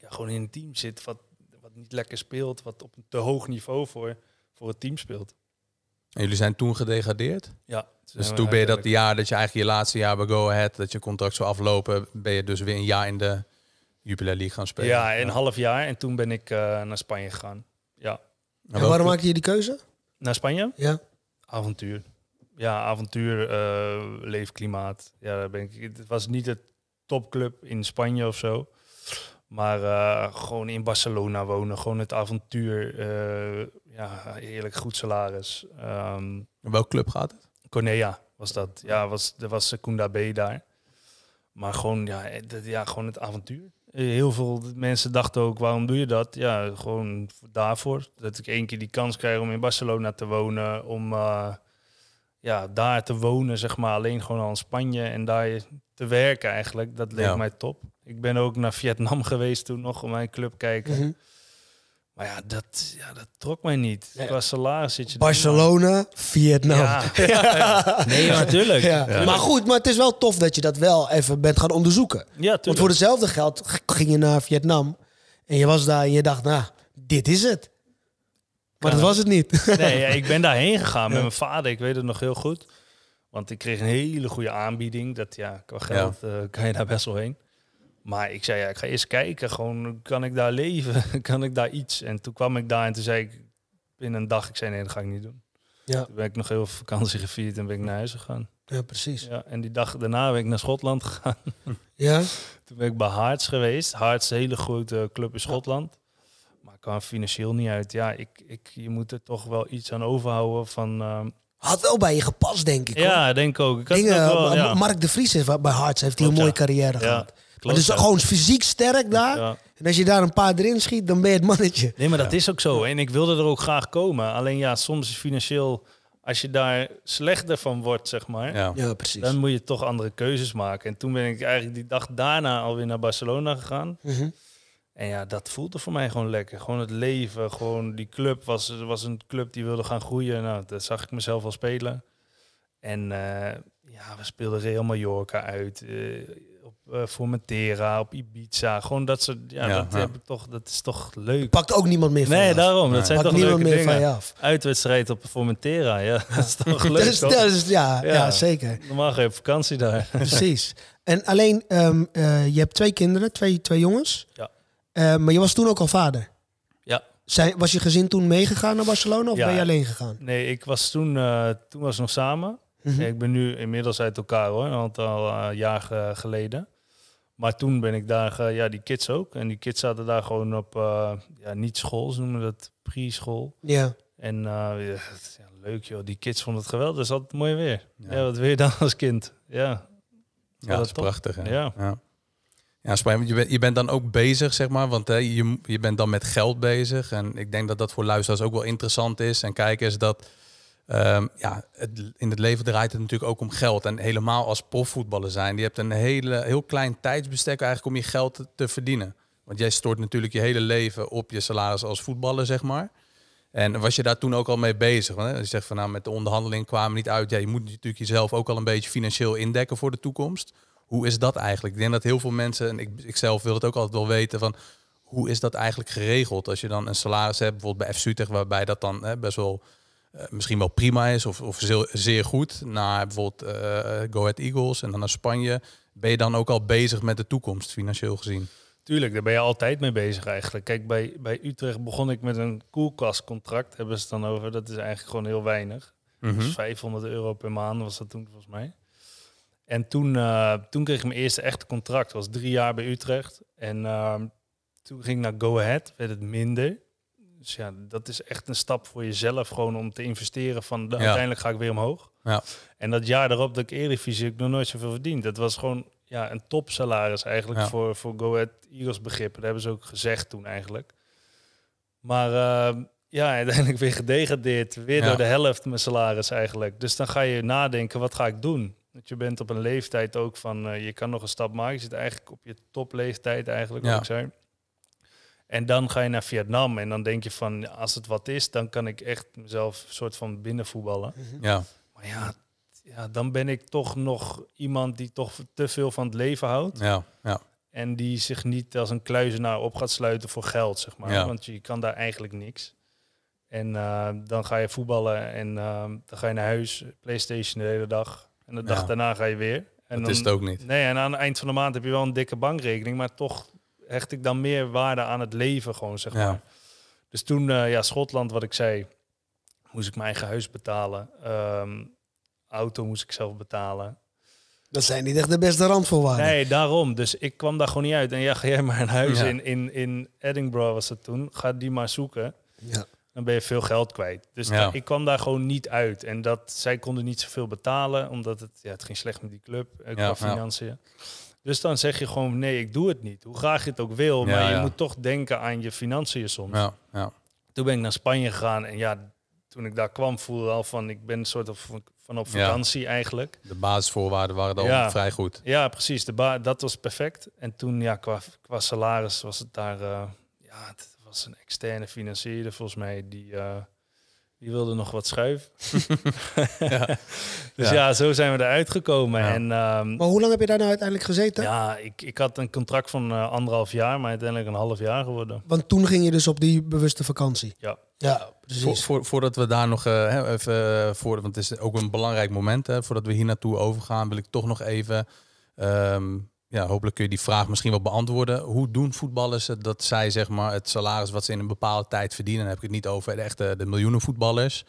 ja, gewoon in een team zit wat, wat niet lekker speelt. Wat op een te hoog niveau voor, voor het team speelt. En jullie zijn toen gedegradeerd. Ja, Dus toen ben je dat jaar dat je eigenlijk je laatste jaar bij Go Ahead, dat je contract zou aflopen, ben je dus weer een jaar in de Jupiler League gaan spelen. Ja, een half jaar. En toen ben ik eh, naar Spanje gegaan. Ja, En waarom maak je die keuze? Naar Spanje? Ja. Avontuur. Ja, avontuur, eh, leefklimaat. Ja, daar ben ik. Het was niet het topclub in Spanje of zo. Maar eh, gewoon in Barcelona wonen. Gewoon het avontuur. eh, ja, heerlijk goed salaris. Ehm Welke club gaat het? Cornea was dat. Ja, was, er was Secunda B daar. Maar gewoon, ja, ja, gewoon het avontuur. Eh, Heel veel mensen dachten ook, waarom doe je dat? Ja, gewoon daarvoor. Dat ik één keer die kans krijg om in Barcelona te wonen. Om eh, ja, daar te wonen, zeg maar. Alleen gewoon al in Spanje en daar te werken eigenlijk. Dat leek Ja. mij top. Ik ben ook naar Vietnam geweest toen nog om mijn club kijken. Mhm. Maar ja, dat, ja, dat trok mij niet. Ja. Qua salaris zit je dan- Barcelona, Vietnam. Ja. Nee, natuurlijk. Ja. Ja. Maar goed, maar het is wel tof dat je dat wel even bent gaan onderzoeken. Ja, Want voor hetzelfde geld ging je naar Vietnam en je was daar en je dacht, nou, dit is het. Maar dat was het niet. Nee, ja, ik ben daarheen gegaan met mijn vader. Ik weet het nog heel goed. Want ik kreeg een hele goede aanbieding. Dat ja, qua geld eh, kan je daar best wel heen. Maar ik zei, ja, ik ga eerst kijken. Gewoon, kan ik daar leven? kan ik daar iets? En toen kwam ik daar en toen zei ik binnen een dag, ik zei nee, dat ga ik niet doen. Ja. Toen ben ik nog heel veel vakantie gevierd en ben ik naar huis gegaan. Ja, precies. Ja, en die dag daarna ben ik naar Schotland gegaan. Ja, Toen ben ik bij Hearts geweest. Hearts een hele grote club in Schotland. Maar ik kwam financieel niet uit. Ja, ik, ik, je moet er toch wel iets aan overhouden van... ehm, had wel bij je gepast, denk ik. hoor. ja, denk ook. Ik had Dingen, ook wel, Ma- ja. Mark de Vries is, bij Hearts heeft hij een mooie carrière gehad. Dus ja. gewoon fysiek sterk daar. Ja. En als je daar een paar erin schiet, dan ben je het mannetje. Nee, maar dat is ook zo. En ik wilde er ook graag komen. Alleen ja, soms is financieel... Als je daar slechter van wordt, zeg maar... Ja. Ja, precies. dan moet je toch andere keuzes maken. En toen ben ik eigenlijk die dag daarna alweer naar Barcelona gegaan. Mhm. En ja, dat voelde voor mij gewoon lekker. Gewoon het leven, gewoon die club was, was een club die wilde gaan groeien. Nou, dat zag ik mezelf wel spelen. En eh, ja, we speelden Real Mallorca uit, eh, op eh, Formentera, op Ibiza. Gewoon dat soort, ja, Ja, dat ja. heb ik toch, dat is toch leuk. Pakt ook niemand meer van je Nee, af. daarom. Nee. Dat zijn Pakt toch niemand leuke meer van je dingen. af. Uitwedstrijd op Formentera, ja, dat is toch leuk. Dus, toch? dus, ja, ja. Ja. zeker. Normaal ga je op vakantie daar. Precies. En alleen, ehm, eh, je hebt twee kinderen, twee, twee jongens. Ja. Eh, maar je was toen ook al vader. Ja. Zijn, was je gezin toen meegegaan naar Barcelona of Ja. ben je alleen gegaan? Nee, ik was toen, eh, toen was ik nog samen. Mhm. Ik ben nu inmiddels uit elkaar hoor, een aantal jaar ge- geleden. Maar toen ben ik daar, ge- ja, die kids ook. En die kids zaten daar gewoon op, eh, ja, niet school, ze noemen dat pre-school. Ja. En eh, ja, leuk joh, die kids vonden het geweldig. Het is altijd mooi weer. Ja. Ja. wat wil je dan als kind? Ja, Ja, dat is prachtig. Hè? Ja. ja. Want je, bent, je bent dan ook bezig, zeg maar, want hè, je, je bent dan met geld bezig. En ik denk dat dat voor luisteraars ook wel interessant is. En kijkers dat ehm, ja, in het leven draait het natuurlijk ook om geld. En helemaal als profvoetballer zijn, je hebt een hele, heel klein tijdsbestek eigenlijk om je geld te, verdienen. Want jij stort natuurlijk je hele leven op je salaris als voetballer, zeg maar. En was je daar toen ook al mee bezig? Hè, je zegt van nou, met de onderhandeling kwamen niet uit. Ja, je moet natuurlijk jezelf ook al een beetje financieel indekken voor de toekomst. Hoe is dat eigenlijk? Ik denk dat heel veel mensen, en ik, ik zelf wil het ook altijd wel weten, van hoe is dat eigenlijk geregeld? Als je dan een salaris hebt, bijvoorbeeld bij FC Utrecht, waarbij dat dan hè, best wel misschien wel prima is of, of zeer, zeer goed, naar bijvoorbeeld eh Go Ahead Eagles en dan naar Spanje. Ben je dan ook al bezig met de toekomst, financieel gezien? tuurlijk, daar ben je altijd mee bezig eigenlijk. Kijk, bij, bij Utrecht begon ik met een koelkastcontract, hebben ze het dan over. Dat is eigenlijk gewoon heel weinig. Dus 500 euro per maand was dat toen volgens mij. En toen, eh, toen kreeg ik mijn eerste echte contract. Dat was drie jaar bij Utrecht. En ehm, toen ging ik naar Go Ahead, werd het minder. Dus ja, dat is echt een stap voor jezelf. Gewoon om te investeren van de, Ja. uiteindelijk ga ik weer omhoog. Ja. En dat jaar daarop dat ik Eredivisie, ik nog nooit zoveel verdiend. Dat was gewoon ja, een topsalaris eigenlijk Ja. voor, voor Go Ahead Eagles begrippen. Dat hebben ze ook gezegd toen eigenlijk. Maar ehm, ja, uiteindelijk weer gedegradeerd. Weer Ja. door de helft mijn salaris eigenlijk. Dus dan ga je nadenken, wat ga ik doen? Want je bent op een leeftijd ook van, eh, je kan nog een stap maken. Je zit eigenlijk op je topleeftijd eigenlijk, Ja. ik zei. En dan ga je naar Vietnam en dan denk je van, als het wat is, dan kan ik echt mezelf soort van binnenvoetballen. Ja, Maar ja, ja, dan ben ik toch nog iemand die toch te veel van het leven houdt. ja, ja. En die zich niet als een kluizenaar op gaat sluiten voor geld, zeg maar. Ja. Want je kan daar eigenlijk niks. En eh, dan ga je voetballen en eh, dan ga je naar huis, Playstation de hele dag. En de dag Ja. daarna ga je weer. En dat dan, is het ook niet. Nee, en aan het eind van de maand heb je wel een dikke bankrekening, maar toch hecht ik dan meer waarde aan het leven gewoon, zeg Ja. maar. Dus toen, eh, ja, Schotland, wat ik zei, moest ik mijn eigen huis betalen. Ehm, auto moest ik zelf betalen. Dat zijn niet echt de beste randvoorwaarden. Nee, daarom. Dus ik kwam daar gewoon niet uit. En ja, ga jij maar een huis Ja. in, in, in Edinburgh was het toen. Ga die maar zoeken. Ja. Dan ben je veel geld kwijt. Dus Ja. ik kwam daar gewoon niet uit. En dat, zij konden niet zoveel betalen, omdat het, ja, het ging slecht met die club eh, qua Ja, ja. financiën. Dus dan zeg je gewoon, nee, ik doe het niet. Hoe graag je het ook wil, Ja, maar je ja. moet toch denken aan je financiën soms. Ja, ja. Toen ben ik naar Spanje gegaan en ja, toen ik daar kwam voelde al van, ik ben een soort van, van op vakantie eigenlijk. De basisvoorwaarden waren dan vrij goed. Ja, precies. De ba dat was perfect. En toen, ja, qua, qua salaris was het daar... eh, ja, het was een externe financier volgens mij. Die, eh, die wilde nog wat schuiven. Dus Ja. ja. zo zijn we eruit gekomen. Ja. En ehm, Maar hoe lang heb je daar nou uiteindelijk gezeten? ja, ik, ik had een contract van eh, anderhalf jaar, maar uiteindelijk een half jaar geworden. Want toen ging je dus op die bewuste vakantie. Ja. Ja, precies. voor, voordat we daar nog eh, hè, even eh, voor, want het is ook een belangrijk moment, hè, voordat we hier naartoe overgaan, wil ik toch nog even, ehm, ja, hopelijk kun je die vraag misschien wel beantwoorden. Hoe doen voetballers dat zij zeg maar het salaris wat ze in een bepaalde tijd verdienen, dan heb ik het niet over de echte de miljoenen voetballers,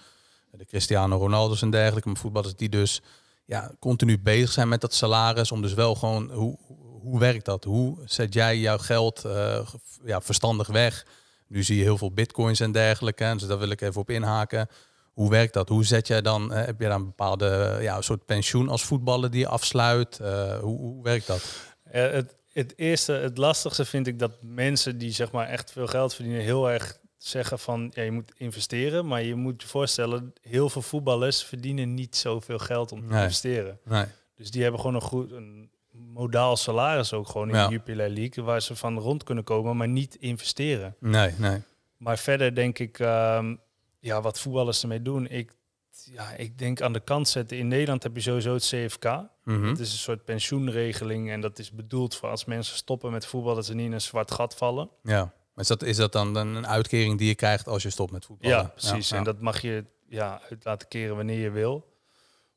de Cristiano Ronaldo's en dergelijke, maar voetballers die dus ja, continu bezig zijn met dat salaris. Om dus wel gewoon, hoe, hoe werkt dat? Hoe zet jij jouw geld eh, ja, verstandig weg? Nu zie je heel veel bitcoins en dergelijke. Dus daar wil ik even op inhaken. Hoe werkt dat? Hoe zet jij dan, eh, heb je dan een bepaalde ja, soort pensioen als voetballer die je afsluit? Eh, hoe, hoe werkt dat? Het, het eerste, het lastigste vind ik dat mensen die zeg maar echt veel geld verdienen heel erg zeggen van ja, je moet investeren, maar je moet je voorstellen, heel veel voetballers verdienen niet zoveel geld om te investeren. Nee. Dus die hebben gewoon een goed een modaal salaris ook gewoon in de Jupiler League, waar ze van rond kunnen komen, maar niet investeren. Nee, nee. Maar verder denk ik, um, ja, wat voetballers ermee doen, ik, ja, ik denk aan de kant zetten. In Nederland heb je sowieso het CFK. Mm Dat is een soort pensioenregeling en dat is bedoeld voor als mensen stoppen met voetbal, dat ze niet in een zwart gat vallen. Ja. Is dat, is dat dan een uitkering die je krijgt als je stopt met voetbal? Ja, precies. En dat mag je ja, uit laten keren wanneer je wil.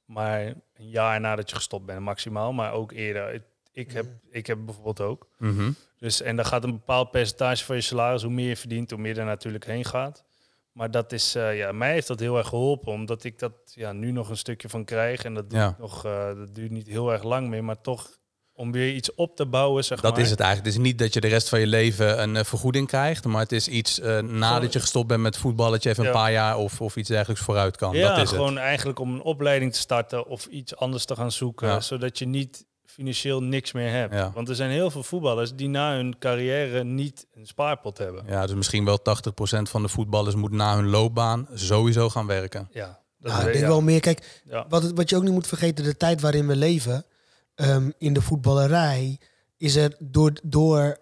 Maar een jaar nadat je gestopt bent, maximaal. Maar ook eerder. Ik heb, ik heb bijvoorbeeld ook. Mhm. Dus, en dan gaat een bepaald percentage van je salaris, hoe meer je verdient, hoe meer er natuurlijk heen gaat. Maar dat is, uh, ja, mij heeft dat heel erg geholpen, omdat ik dat ja, nu nog een stukje van krijg. En dat, ja. nog, uh, dat duurt niet heel erg lang meer, maar toch om weer iets op te bouwen. Zeg dat is het eigenlijk. Het is niet dat je de rest van je leven een uh, vergoeding krijgt, maar het is iets uh, nadat je gestopt bent met voetbal, dat je even een paar jaar of, of iets dergelijks vooruit kan. Ja, dat is gewoon het. eigenlijk om een opleiding te starten of iets anders te gaan zoeken, zodat je niet financieel niks meer hebt. Ja. Want er zijn heel veel voetballers die na hun carrière niet een spaarpot hebben. Ja, dus misschien wel 80% van de voetballers moet na hun loopbaan sowieso gaan werken. Ja, dat nou, ik denk wel meer. Kijk, wat, wat je ook niet moet vergeten, de tijd waarin we leven um, in de voetballerij, is er door, door.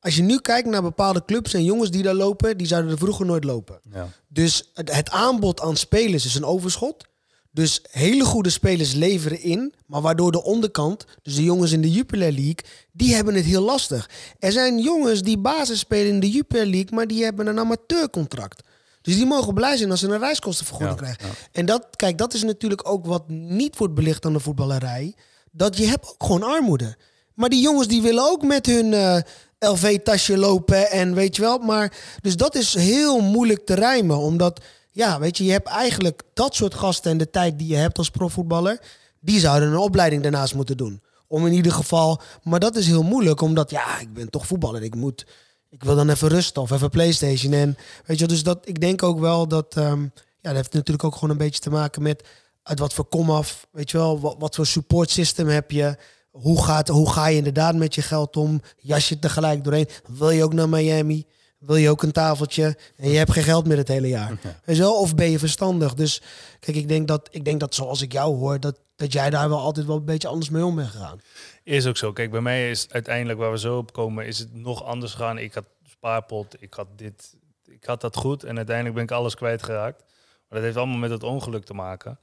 Als je nu kijkt naar bepaalde clubs en jongens die daar lopen, die zouden er vroeger nooit lopen. Ja. Dus het, het aanbod aan spelers is een overschot. Dus hele goede spelers leveren in, maar waardoor de onderkant, dus de jongens in de Jupiler League, die hebben het heel lastig. Er zijn jongens die basis spelen in de Jupiler League, maar die hebben een amateurcontract. Dus die mogen blij zijn als ze een reiskostenvergoeding krijgen. En dat, kijk, dat is natuurlijk ook wat niet wordt belicht aan de voetballerij. Dat je hebt ook gewoon armoede. Maar die jongens die willen ook met hun uh, eh, LV-tasje lopen en weet je wel. Maar, dus dat is heel moeilijk te rijmen, omdat ja, weet je, je hebt eigenlijk dat soort gasten en de tijd die je hebt als profvoetballer, die zouden een opleiding daarnaast moeten doen. Om in ieder geval, maar dat is heel moeilijk, omdat ja, ik ben toch voetballer, ik moet, ik wil dan even rusten of even PlayStation en weet je, dus dat ik denk ook wel dat, um, ja, dat heeft natuurlijk ook gewoon een beetje te maken met uit wat voor komaf, weet je wel, wat, wat voor support system heb je. Hoe, gaat, hoe ga je inderdaad met je geld om? Jas je tegelijk doorheen? Wil je ook naar Miami? Wil je ook een tafeltje en je hebt geen geld meer het hele jaar. En zo, of ben je verstandig? Dus kijk, ik denk dat, ik denk dat zoals ik jou hoor, dat, dat jij daar wel altijd wel een beetje anders mee om bent gegaan. Is ook zo. Kijk, bij mij is uiteindelijk waar we zo op komen, is het nog anders gegaan. Ik had spaarpot, ik had dit, ik had dat goed en uiteindelijk ben ik alles kwijtgeraakt. Maar dat heeft allemaal met het ongeluk te maken.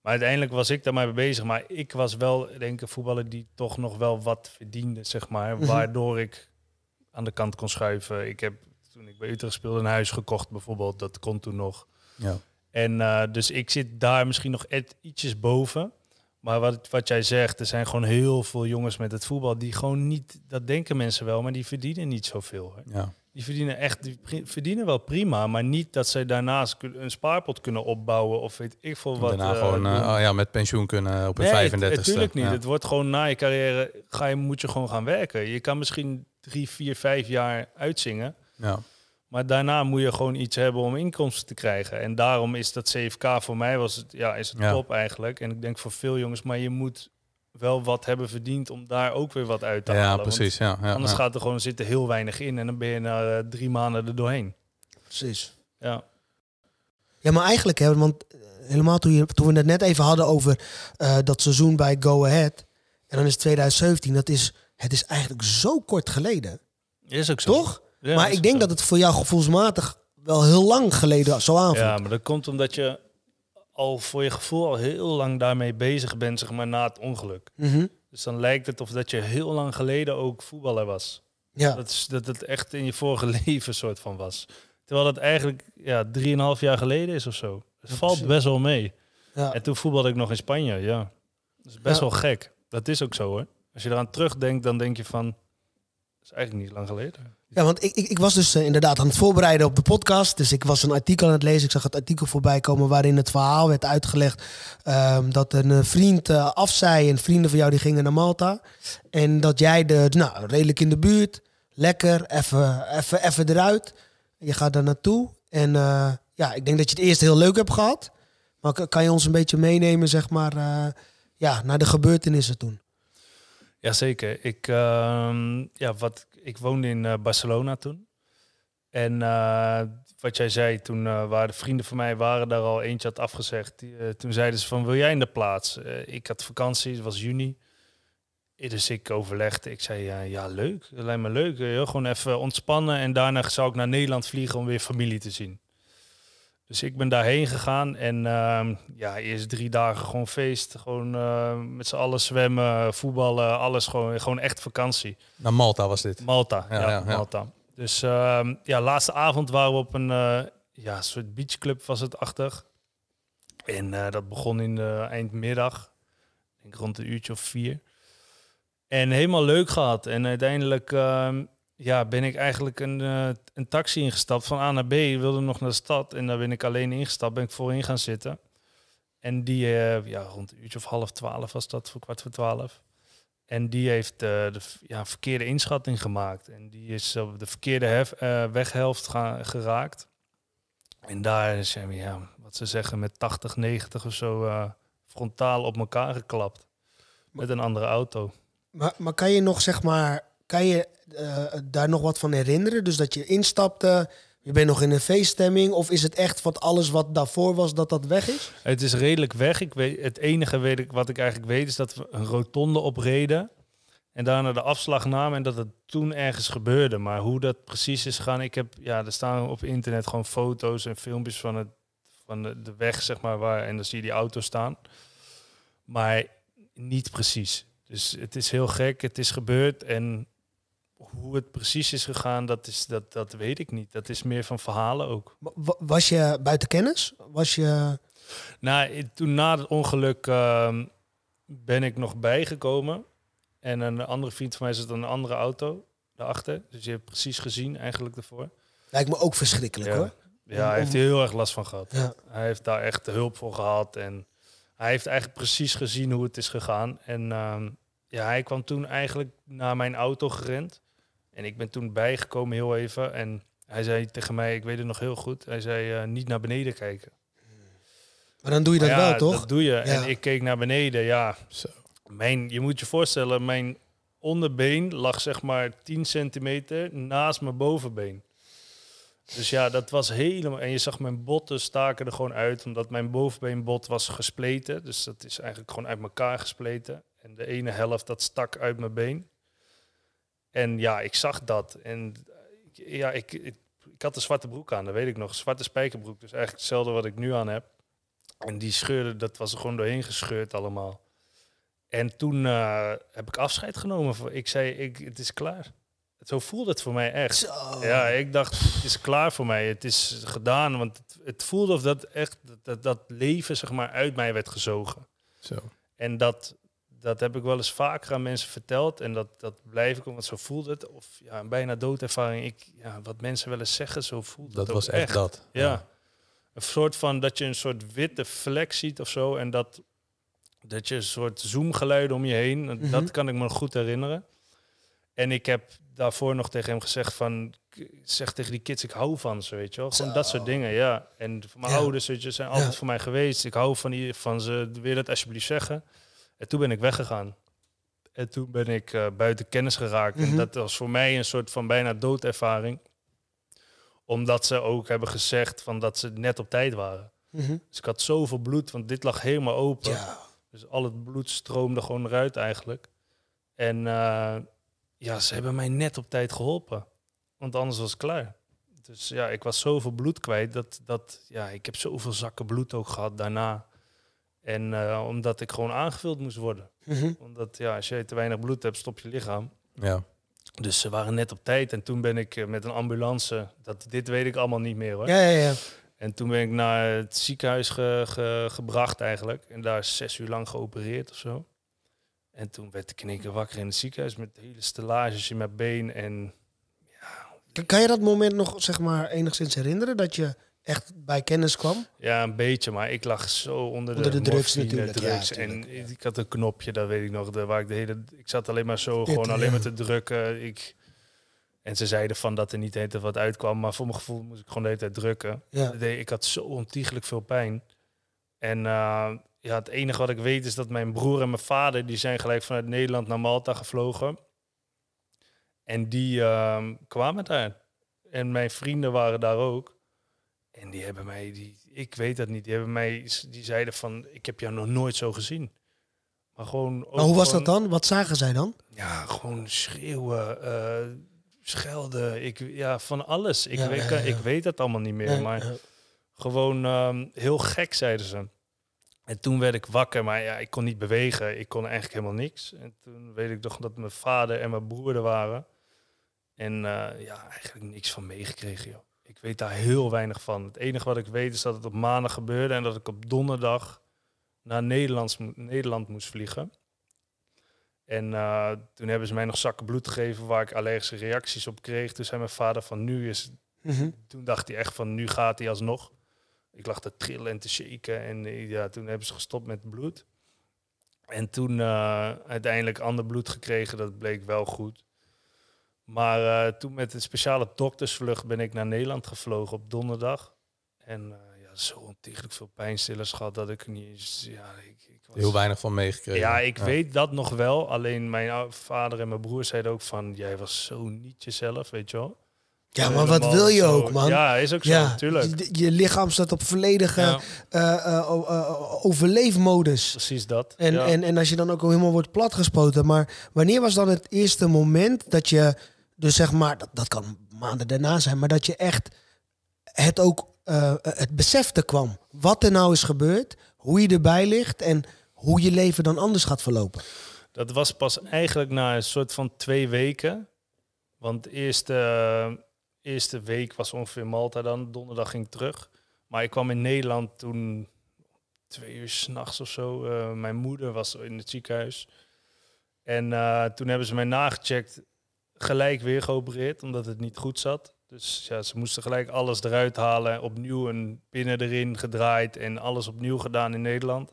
Maar uiteindelijk was ik daarmee bezig. Maar ik was wel, denk ik, voetballer die toch nog wel wat verdiende, zeg maar. Mhm. Waardoor ik aan de kant kon schuiven. Ik heb toen ik bij Utrecht speelde, een huis gekocht bijvoorbeeld. Dat kon toen nog. Ja. En uh, dus ik zit daar misschien nog ietsjes boven. Maar wat, wat jij zegt, er zijn gewoon heel veel jongens met het voetbal die gewoon niet, dat denken mensen wel, maar die verdienen niet zoveel. Hè. Ja. Die verdienen echt, die verdienen wel prima, maar niet dat zij daarnaast een spaarpot kunnen opbouwen of weet ik veel wat. Daarna uh, gewoon uh, oh ja, met pensioen kunnen op een nee, 35 Natuurlijk niet. Het wordt gewoon na je carrière, ga je, moet je gewoon gaan werken. Je kan misschien drie, vier, vijf jaar uitzingen. Ja. Maar daarna moet je gewoon iets hebben om inkomsten te krijgen. En daarom is dat CFK voor mij was het, ja, is het top eigenlijk. En ik denk voor veel jongens, maar je moet wel wat hebben verdiend om daar ook weer wat uit te ja, halen. Precies, ja, ja, anders gaat er gewoon zitten heel weinig in en dan ben je na uh, drie maanden er doorheen. Precies. Ja. Ja, maar eigenlijk, hè, want eh, helemaal toen, je, toen we het net even hadden over uh, dat seizoen bij Go Ahead. En dan is 2017, dat is, het is eigenlijk zo kort geleden. Is ook zo. Toch? Maar ik denk dat het voor jou gevoelsmatig wel heel lang geleden zo aanvoelt. Ja, maar dat komt omdat je al voor je gevoel al heel lang daarmee bezig bent, zeg maar, na het ongeluk. Mhm. Dus dan lijkt het of dat je heel lang geleden ook voetballer was. Ja. Dat, is, dat het echt in je vorige leven soort van was. Terwijl dat eigenlijk ja, drieënhalf jaar geleden is of zo. Het valt best wel mee. Ja. En toen voetbalde ik nog in Spanje, ja. Dat is best wel gek. Dat is ook zo hoor. Als je eraan terugdenkt, dan denk je van... Dat is eigenlijk niet lang geleden. Ja, want ik, ik, ik was dus eh, inderdaad aan het voorbereiden op de podcast. Dus ik was een artikel aan het lezen. Ik zag het artikel voorbij komen waarin het verhaal werd uitgelegd. ehm, dat een eh, vriend eh, afzei en vrienden van jou die gingen naar Malta. En dat jij de, nou, redelijk in de buurt, lekker, even, even, even eruit. Je gaat daar naartoe. En ja, ik denk dat je het eerst heel leuk hebt gehad. Maar kan je ons een beetje meenemen, zeg maar, ja, naar de gebeurtenissen toen? Jazeker. Ik, ehm, ja, wat, ik woonde in eh, Barcelona toen. En eh, wat jij zei, toen eh, waren de vrienden van mij waren daar al eentje had afgezegd. Die, toen zeiden ze van, wil jij in de plaats? Ik had vakantie, het was juni. Dus ik overlegde. Ik zei, ja, leuk. Dat lijkt me leuk. Gewoon even ontspannen. En daarna zou ik naar Nederland vliegen om weer familie te zien. Dus ik ben daarheen gegaan en ehm, ja, eerst drie dagen gewoon feest. Gewoon eh, met z'n allen zwemmen, voetballen, alles gewoon, gewoon echt vakantie. Naar Malta was dit. Malta, Ja, ja, ja, ja. Malta. Dus ehm, ja, laatste avond waren we op een eh, ja, soort beachclub was het achtig. En eh, dat begon in de eindmiddag, ik denk rond een uurtje of vier. En helemaal leuk gehad. En uiteindelijk ehm, ja, ben ik eigenlijk een, eh, een taxi ingestapt van A naar B. Wilde nog naar de stad en daar ben ik alleen ingestapt. Ben ik voorin gaan zitten. En die, eh, ja, rond een uurtje of half twaalf was dat, voor kwart voor twaalf. En die heeft eh, de ja, verkeerde inschatting gemaakt. En die is op de verkeerde hef, weghelft geraakt. En daar zijn we, ja, wat ze zeggen, met 80, 90 of zo frontaal op elkaar geklapt. Met een andere auto. Maar, maar kan je nog, zeg maar, kan je eh, daar nog wat van herinneren? Dus dat je instapte, je bent nog in een feeststemming, of is het echt wat alles wat daarvoor was, dat dat weg is? Het is redelijk weg. Ik weet, het enige weet ik, wat ik eigenlijk weet is dat we een rotonde opreden. En daarna de afslag namen en dat het toen ergens gebeurde. Maar hoe dat precies is gegaan, ik heb, ja, er staan op internet gewoon foto's en filmpjes van, het, van de, de weg, zeg maar, waar, en dan zie je die auto staan. Maar niet precies. Dus het is heel gek, het is gebeurd en hoe het precies is gegaan, dat, is, dat, dat weet ik niet. Dat is meer van verhalen ook. Wa- wa- Was je buiten kennis? Was je... Nou, toen na het ongeluk ehm, ben ik nog bijgekomen. En een andere vriend van mij zat in een andere auto daarachter. Dus je hebt precies gezien eigenlijk ervoor. Lijkt me ook verschrikkelijk Ja. hoor. Ja, hij heeft er heel erg last van gehad. Ja. Hij heeft daar echt hulp voor gehad. En hij heeft eigenlijk precies gezien hoe het is gegaan. En ehm, ja, hij kwam toen eigenlijk naar mijn auto gerend. En ik ben toen bijgekomen heel even. En hij zei tegen mij, ik weet het nog heel goed. Hij zei, eh, niet naar beneden kijken. Maar dan doe je dat ja, wel, toch? Dat doe je. Ja. En ik keek naar beneden, ja. Zo. Mijn, je moet je voorstellen, mijn onderbeen lag zeg maar 10 centimeter naast mijn bovenbeen. Dus ja, dat was helemaal... En je zag mijn botten staken er gewoon uit, omdat mijn bovenbeenbot was gespleten. Dus dat is eigenlijk gewoon uit elkaar gespleten. En de ene helft, dat stak uit mijn been. En ja, ik zag dat. En ik- ja, ik, ik, ik had een zwarte broek aan, dat weet ik nog. Een zwarte spijkerbroek, dus eigenlijk hetzelfde wat ik nu aan heb. En die scheurde, dat was er gewoon doorheen gescheurd allemaal. En toen eh, heb ik afscheid genomen. Ik zei, ik, het is klaar. Zo voelde het voor mij echt. Zo. Ja, ik dacht, het is klaar voor mij. Het is gedaan. Want het, het voelde of dat echt dat, dat, dat leven zeg maar, uit mij werd gezogen. Zo. En dat, dat heb ik wel eens vaker aan mensen verteld. En dat, dat blijf ik want zo voelde het. Of ja, een bijna doodervaring. Ik, ja, wat mensen wel eens zeggen, zo voelt Dat het was echt dat. ja. Een soort van dat je een soort witte vlek ziet of zo. En dat, dat je een soort zoomgeluiden om je heen. Mhm. Dat kan ik me goed herinneren. En ik heb daarvoor nog tegen hem gezegd van... Zeg tegen die kids, ik hou van ze, weet je wel. Gewoon Zo. dat soort dingen, ja. En voor mijn Ja. ouders, weet je, zijn altijd voor mij geweest. Ik hou van, die, van ze, wil je dat alsjeblieft zeggen? En toen ben ik weggegaan. En toen ben ik eh, buiten kennis geraakt. Mhm. En dat was voor mij een soort van bijna doodervaring omdat ze ook hebben gezegd van dat ze net op tijd waren. Mhm. Dus ik had zoveel bloed, want dit lag helemaal open. Ja. Dus al het bloed stroomde gewoon eruit eigenlijk. En eh, ja, ze hebben mij net op tijd geholpen. Want anders was het klaar. Dus ja, ik was zoveel bloed kwijt. Dat, dat, ja, ik heb zoveel zakken bloed ook gehad daarna. En eh, omdat ik gewoon aangevuld moest worden. Mhm. Omdat ja, als je te weinig bloed hebt, stop je lichaam. Ja. Dus ze waren net op tijd. En toen ben ik eh, met een ambulance... Dat, dit weet ik allemaal niet meer hoor. Ja, ja, ja. En toen ben ik naar het ziekenhuis ge- ge- gebracht eigenlijk. En daar is zes uur lang geopereerd of zo. En toen werd ik in keer wakker in het ziekenhuis met hele stellages in mijn been. En ja, Kan- Kan je dat moment nog zeg maar enigszins herinneren dat je echt bij kennis kwam? Ja, een beetje, maar ik lag zo onder de, Onder de drugs natuurlijk, ja, drugs. en ja. ik had een knopje, dat weet ik nog, de, waar ik de hele, ik zat alleen maar zo, Dit, gewoon alleen ja. maar te drukken. Ik, en ze zeiden van dat er niet tijd wat uitkwam, maar voor mijn gevoel moest ik gewoon de hele tijd drukken. Deed- Ik had zo ontiegelijk veel pijn. En eh, ja, het enige wat ik weet is dat mijn broer en mijn vader, die zijn gelijk vanuit Nederland naar Malta gevlogen. En die ehm, kwamen daar. En mijn vrienden waren daar ook. En die hebben mij, die, ik weet dat niet, die hebben mij, die zeiden van, ik heb jou nog nooit zo gezien. Maar gewoon. Maar hoe was dat dan? Wat zagen zij dan? Ja, gewoon schreeuwen, eh, schelden, ik, ja, van alles. Ik, Ja, weet, ja, ik weet dat allemaal niet meer, maar gewoon ehm, heel gek, zeiden ze. En toen werd ik wakker, maar ja, ik kon niet bewegen. Ik kon eigenlijk helemaal niks. En toen weet ik nog dat mijn vader en mijn broer er waren. En eh, ja, eigenlijk niks van meegekregen, joh. Ik weet daar heel weinig van. Het enige wat ik weet is dat het op maandag gebeurde en dat ik op donderdag naar Nederlands, Nederland moest vliegen. En eh, toen hebben ze mij nog zakken bloed gegeven waar ik allergische reacties op kreeg. Toen zei mijn vader van nu is Mhm. toen dacht hij echt van nu gaat hij alsnog. Ik lag te trillen en te shaken en eh, ja, toen hebben ze gestopt met bloed. En toen eh, uiteindelijk ander bloed gekregen, dat bleek wel goed. Maar eh, toen met een speciale doktersvlucht ben ik naar Nederland gevlogen op donderdag. En eh, ja, zo ontiegelijk veel pijnstillers gehad dat ik niet eens... Ja, ik, ik was, Heel weinig van meegekregen. ja, ik weet dat nog wel. Alleen mijn vader en mijn broer zeiden ook van... Jij was zo niet jezelf, weet je wel. Ja, maar wat wil je zo- ook, man? Ja, is ook zo, Ja, natuurlijk. je, je lichaam staat op volledige Ja. eh, eh, eh, overleefmodus. Precies dat. En, ja. en, en als je dan ook al helemaal wordt platgespoten. Maar wanneer was dan het eerste moment dat je, dus zeg maar, dat, dat kan maanden daarna zijn, maar dat je echt het ook, eh, het besefte kwam. Wat er nou is gebeurd, hoe je erbij ligt en hoe je leven dan anders gaat verlopen. Dat was pas eigenlijk na een soort van twee weken. Want de eerste, eh, eerste week was ongeveer Malta dan. Donderdag ging ik terug. Maar ik kwam in Nederland toen twee uur s'nachts of zo. Eh, mijn moeder was in het ziekenhuis. En toen hebben ze mij nagecheckt. Gelijk weer geopereerd, omdat het niet goed zat. Dus ja, ze moesten gelijk alles eruit halen. Opnieuw een pinnen erin gedraaid en alles opnieuw gedaan in Nederland.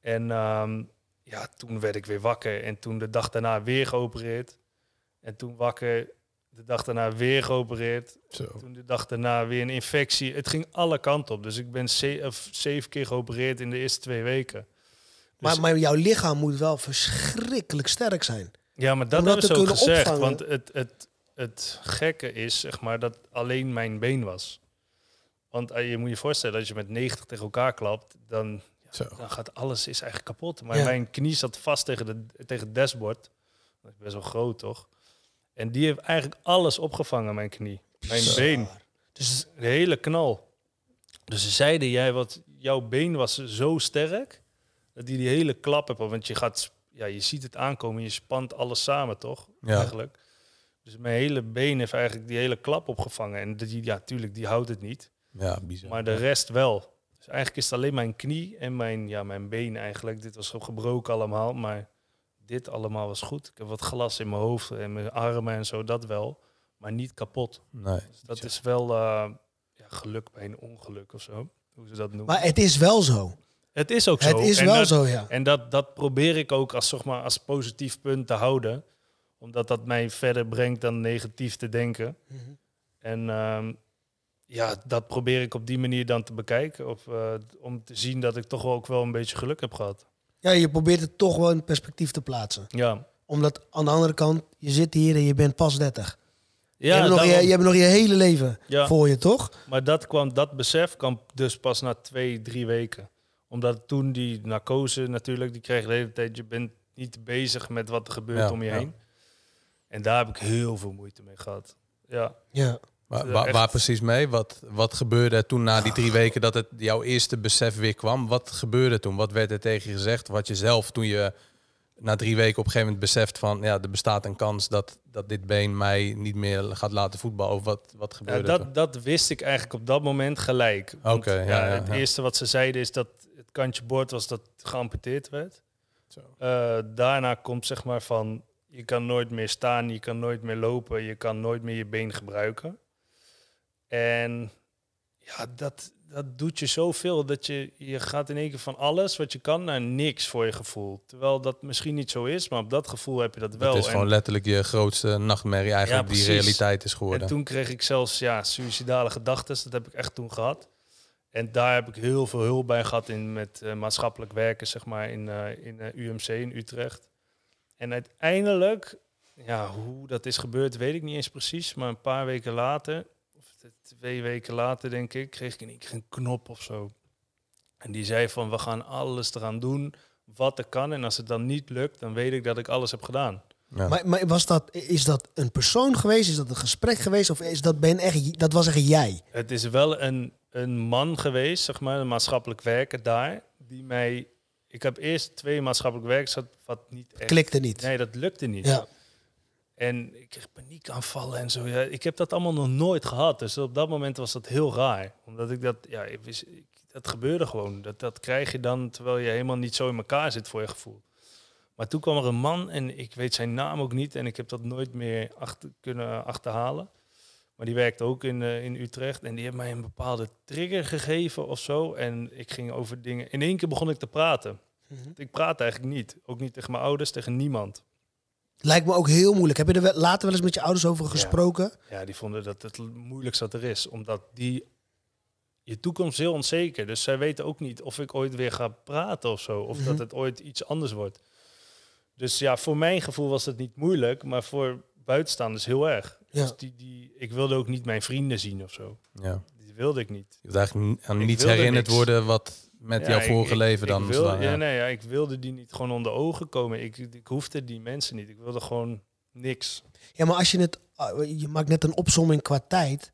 En ehm, ja, toen werd ik weer wakker. En toen de dag daarna weer geopereerd. En toen wakker, de dag daarna weer geopereerd. Zo. Toen de dag daarna weer een infectie. Het ging alle kanten op. Dus ik ben zeven keer geopereerd in de eerste twee weken. Dus- Maar, maar jouw lichaam moet wel verschrikkelijk sterk zijn. Ja, maar dat hebben ze ook gezegd. opvangen. Want het, het, het gekke is, zeg maar, dat alleen mijn been was. Want eh, je moet je voorstellen, als je met 90 tegen elkaar klapt, dan, dan gaat alles is eigenlijk kapot. Maar Ja. mijn knie zat vast tegen, de, tegen het dashboard. Dat is best wel groot, toch? En die heeft eigenlijk alles opgevangen, mijn knie. Mijn Bizar. been. Dus De hele knal. Dus ze zeiden, jij, wat, jouw been was zo sterk, dat die die hele klap hebt. Want je gaat, ja, je ziet het aankomen, je spant alles samen, toch? Ja. Eigenlijk. Dus mijn hele been heeft eigenlijk die hele klap opgevangen. En die, ja, tuurlijk, die houdt het niet. Ja, bizar. Maar de rest wel. Dus eigenlijk is het alleen mijn knie en mijn, ja, mijn been eigenlijk. Dit was zo gebroken allemaal, maar dit allemaal was goed. Ik heb wat glas in mijn hoofd en mijn armen en zo, dat wel. Maar niet kapot. Nee. Dus dat is wel eh, ja, geluk bij een ongeluk of zo. Hoe ze dat noemen. maar het is wel zo. Het is ook zo. Het is En wel dat- zo, ja. En dat, dat probeer ik ook als, zeg maar, als positief punt te houden. Omdat dat mij verder brengt dan negatief te denken. Mhm. En ehm, ja, dat probeer ik op die manier dan te bekijken. Of, eh, om te zien dat ik toch ook wel een beetje geluk heb gehad. Ja, je probeert het toch wel in perspectief te plaatsen. Ja, Omdat aan de andere kant, je zit hier en je bent pas 30. je, ja, hebt nog, je, je hebt nog je hele leven Ja. voor je, toch? maar dat, kwam, dat besef kwam dus pas na twee, drie weken. Omdat toen die narcose natuurlijk, die kreeg de hele tijd... je bent niet bezig met wat er gebeurt Ja, om je heen. En daar heb ik heel veel moeite mee gehad. Ja. Ja. Waar, Eh, waar, precies mee? Wat, wat gebeurde er toen na die drie weken dat het jouw eerste besef weer kwam? Wat gebeurde toen? Wat werd er tegen je gezegd? Wat je zelf toen je na drie weken op een gegeven moment beseft van... ja, er bestaat een kans dat, dat dit been mij niet meer gaat laten voetballen. Of wat, wat Ja, gebeurde er toen? dat, dat wist ik eigenlijk op dat moment gelijk. Oké, ja, ja, Het eerste wat ze zeiden is dat kantje boord was dat geamputeerd werd. Zo. Eh, daarna komt zeg maar van je kan nooit meer staan, je kan nooit meer lopen, je kan nooit meer je been gebruiken. En ja, dat, dat doet je zoveel dat je, je gaat in één keer van alles wat je kan naar niks voor je gevoel. Terwijl dat misschien niet zo is, maar op dat gevoel heb je dat wel. Het is En- gewoon letterlijk je grootste nachtmerrie eigenlijk Ja, die realiteit is geworden. En toen kreeg ik zelfs ja, suïcidale gedachten. Dat heb ik echt toen gehad. En daar heb ik heel veel hulp bij gehad in met eh, maatschappelijk werken, zeg maar, in, eh, in eh, UMC in Utrecht. En uiteindelijk, ja, hoe dat is gebeurd, weet ik niet eens precies. Maar een paar weken later, of twee weken later denk ik, kreeg ik in een knop of zo. En die zei van, we gaan alles eraan doen wat er kan. En als het dan niet lukt, dan weet ik dat ik alles heb gedaan. Ja. Maar, maar was dat, is dat een persoon geweest? Is dat een gesprek geweest? Of is dat, ben echt, dat was echt jij? Het is wel een, een man geweest, zeg maar, een maatschappelijk werker daar, die mij... Ik heb eerst twee maatschappelijk werkers gehad, wat niet echt... Klikte niet. Nee, dat lukte niet. Ja. En ik kreeg paniekaanvallen en zo. Ja, ik heb dat allemaal nog nooit gehad. Dus op dat moment was dat heel raar. Omdat ik dat, ja, ik wist, ik, dat gebeurde gewoon. Dat, dat krijg je dan terwijl je helemaal niet zo in elkaar zit voor je gevoel. Maar toen kwam er een man en ik weet zijn naam ook niet. En ik heb dat nooit meer achter, kunnen achterhalen. Maar die werkte ook in, eh, in Utrecht. En die heeft mij een bepaalde trigger gegeven of zo. En ik ging over dingen. In één keer begon ik te praten. Mhm. Ik praat eigenlijk niet. Ook niet tegen mijn ouders, tegen niemand. Lijkt me ook heel moeilijk. Heb je er wel- later wel eens met je ouders over gesproken? Ja, die vonden dat het moeilijkste dat er is. Omdat die... Je toekomst heel onzeker. Dus zij weten ook niet of ik ooit weer ga praten of zo. Of Mhm. dat het ooit iets anders wordt. Dus ja, voor mijn gevoel was het niet moeilijk. Maar voor buitenstaanders heel erg. Ja. Dus die, die, ik wilde ook niet mijn vrienden zien of zo. Ja. Die wilde ik niet. Je wilt eigenlijk aan Ik niets wilde herinnerd niks. worden wat met Ja, jouw vorige ik- leven dan. Ik wilde, ja. nee, ja, ik wilde die niet gewoon onder ogen komen. Ik, ik hoefde die mensen niet. Ik wilde gewoon niks. Ja, maar als je het... ah, Je maakt net een opsomming qua tijd.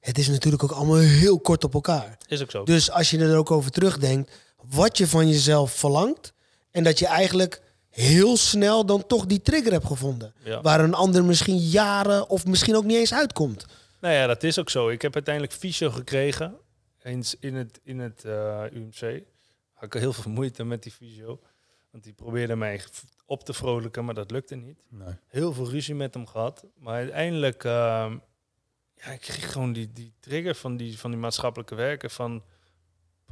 Het is natuurlijk ook allemaal heel kort op elkaar. Is ook zo. Dus als je er ook over terugdenkt, wat je van jezelf verlangt. En dat je eigenlijk heel snel dan toch die trigger hebt gevonden. Ja. Waar een ander misschien jaren of misschien ook niet eens uitkomt. Nou ja, dat is ook zo. Ik heb uiteindelijk fysio gekregen eens in het, in het eh, UMC. Had ik heel veel moeite met die fysio. Want die probeerde mij op te vrolijken, maar dat lukte niet. Nee. Heel veel ruzie met hem gehad. Maar uiteindelijk, ehm, ja, ik kreeg gewoon die, die trigger van die, van die maatschappelijke werken van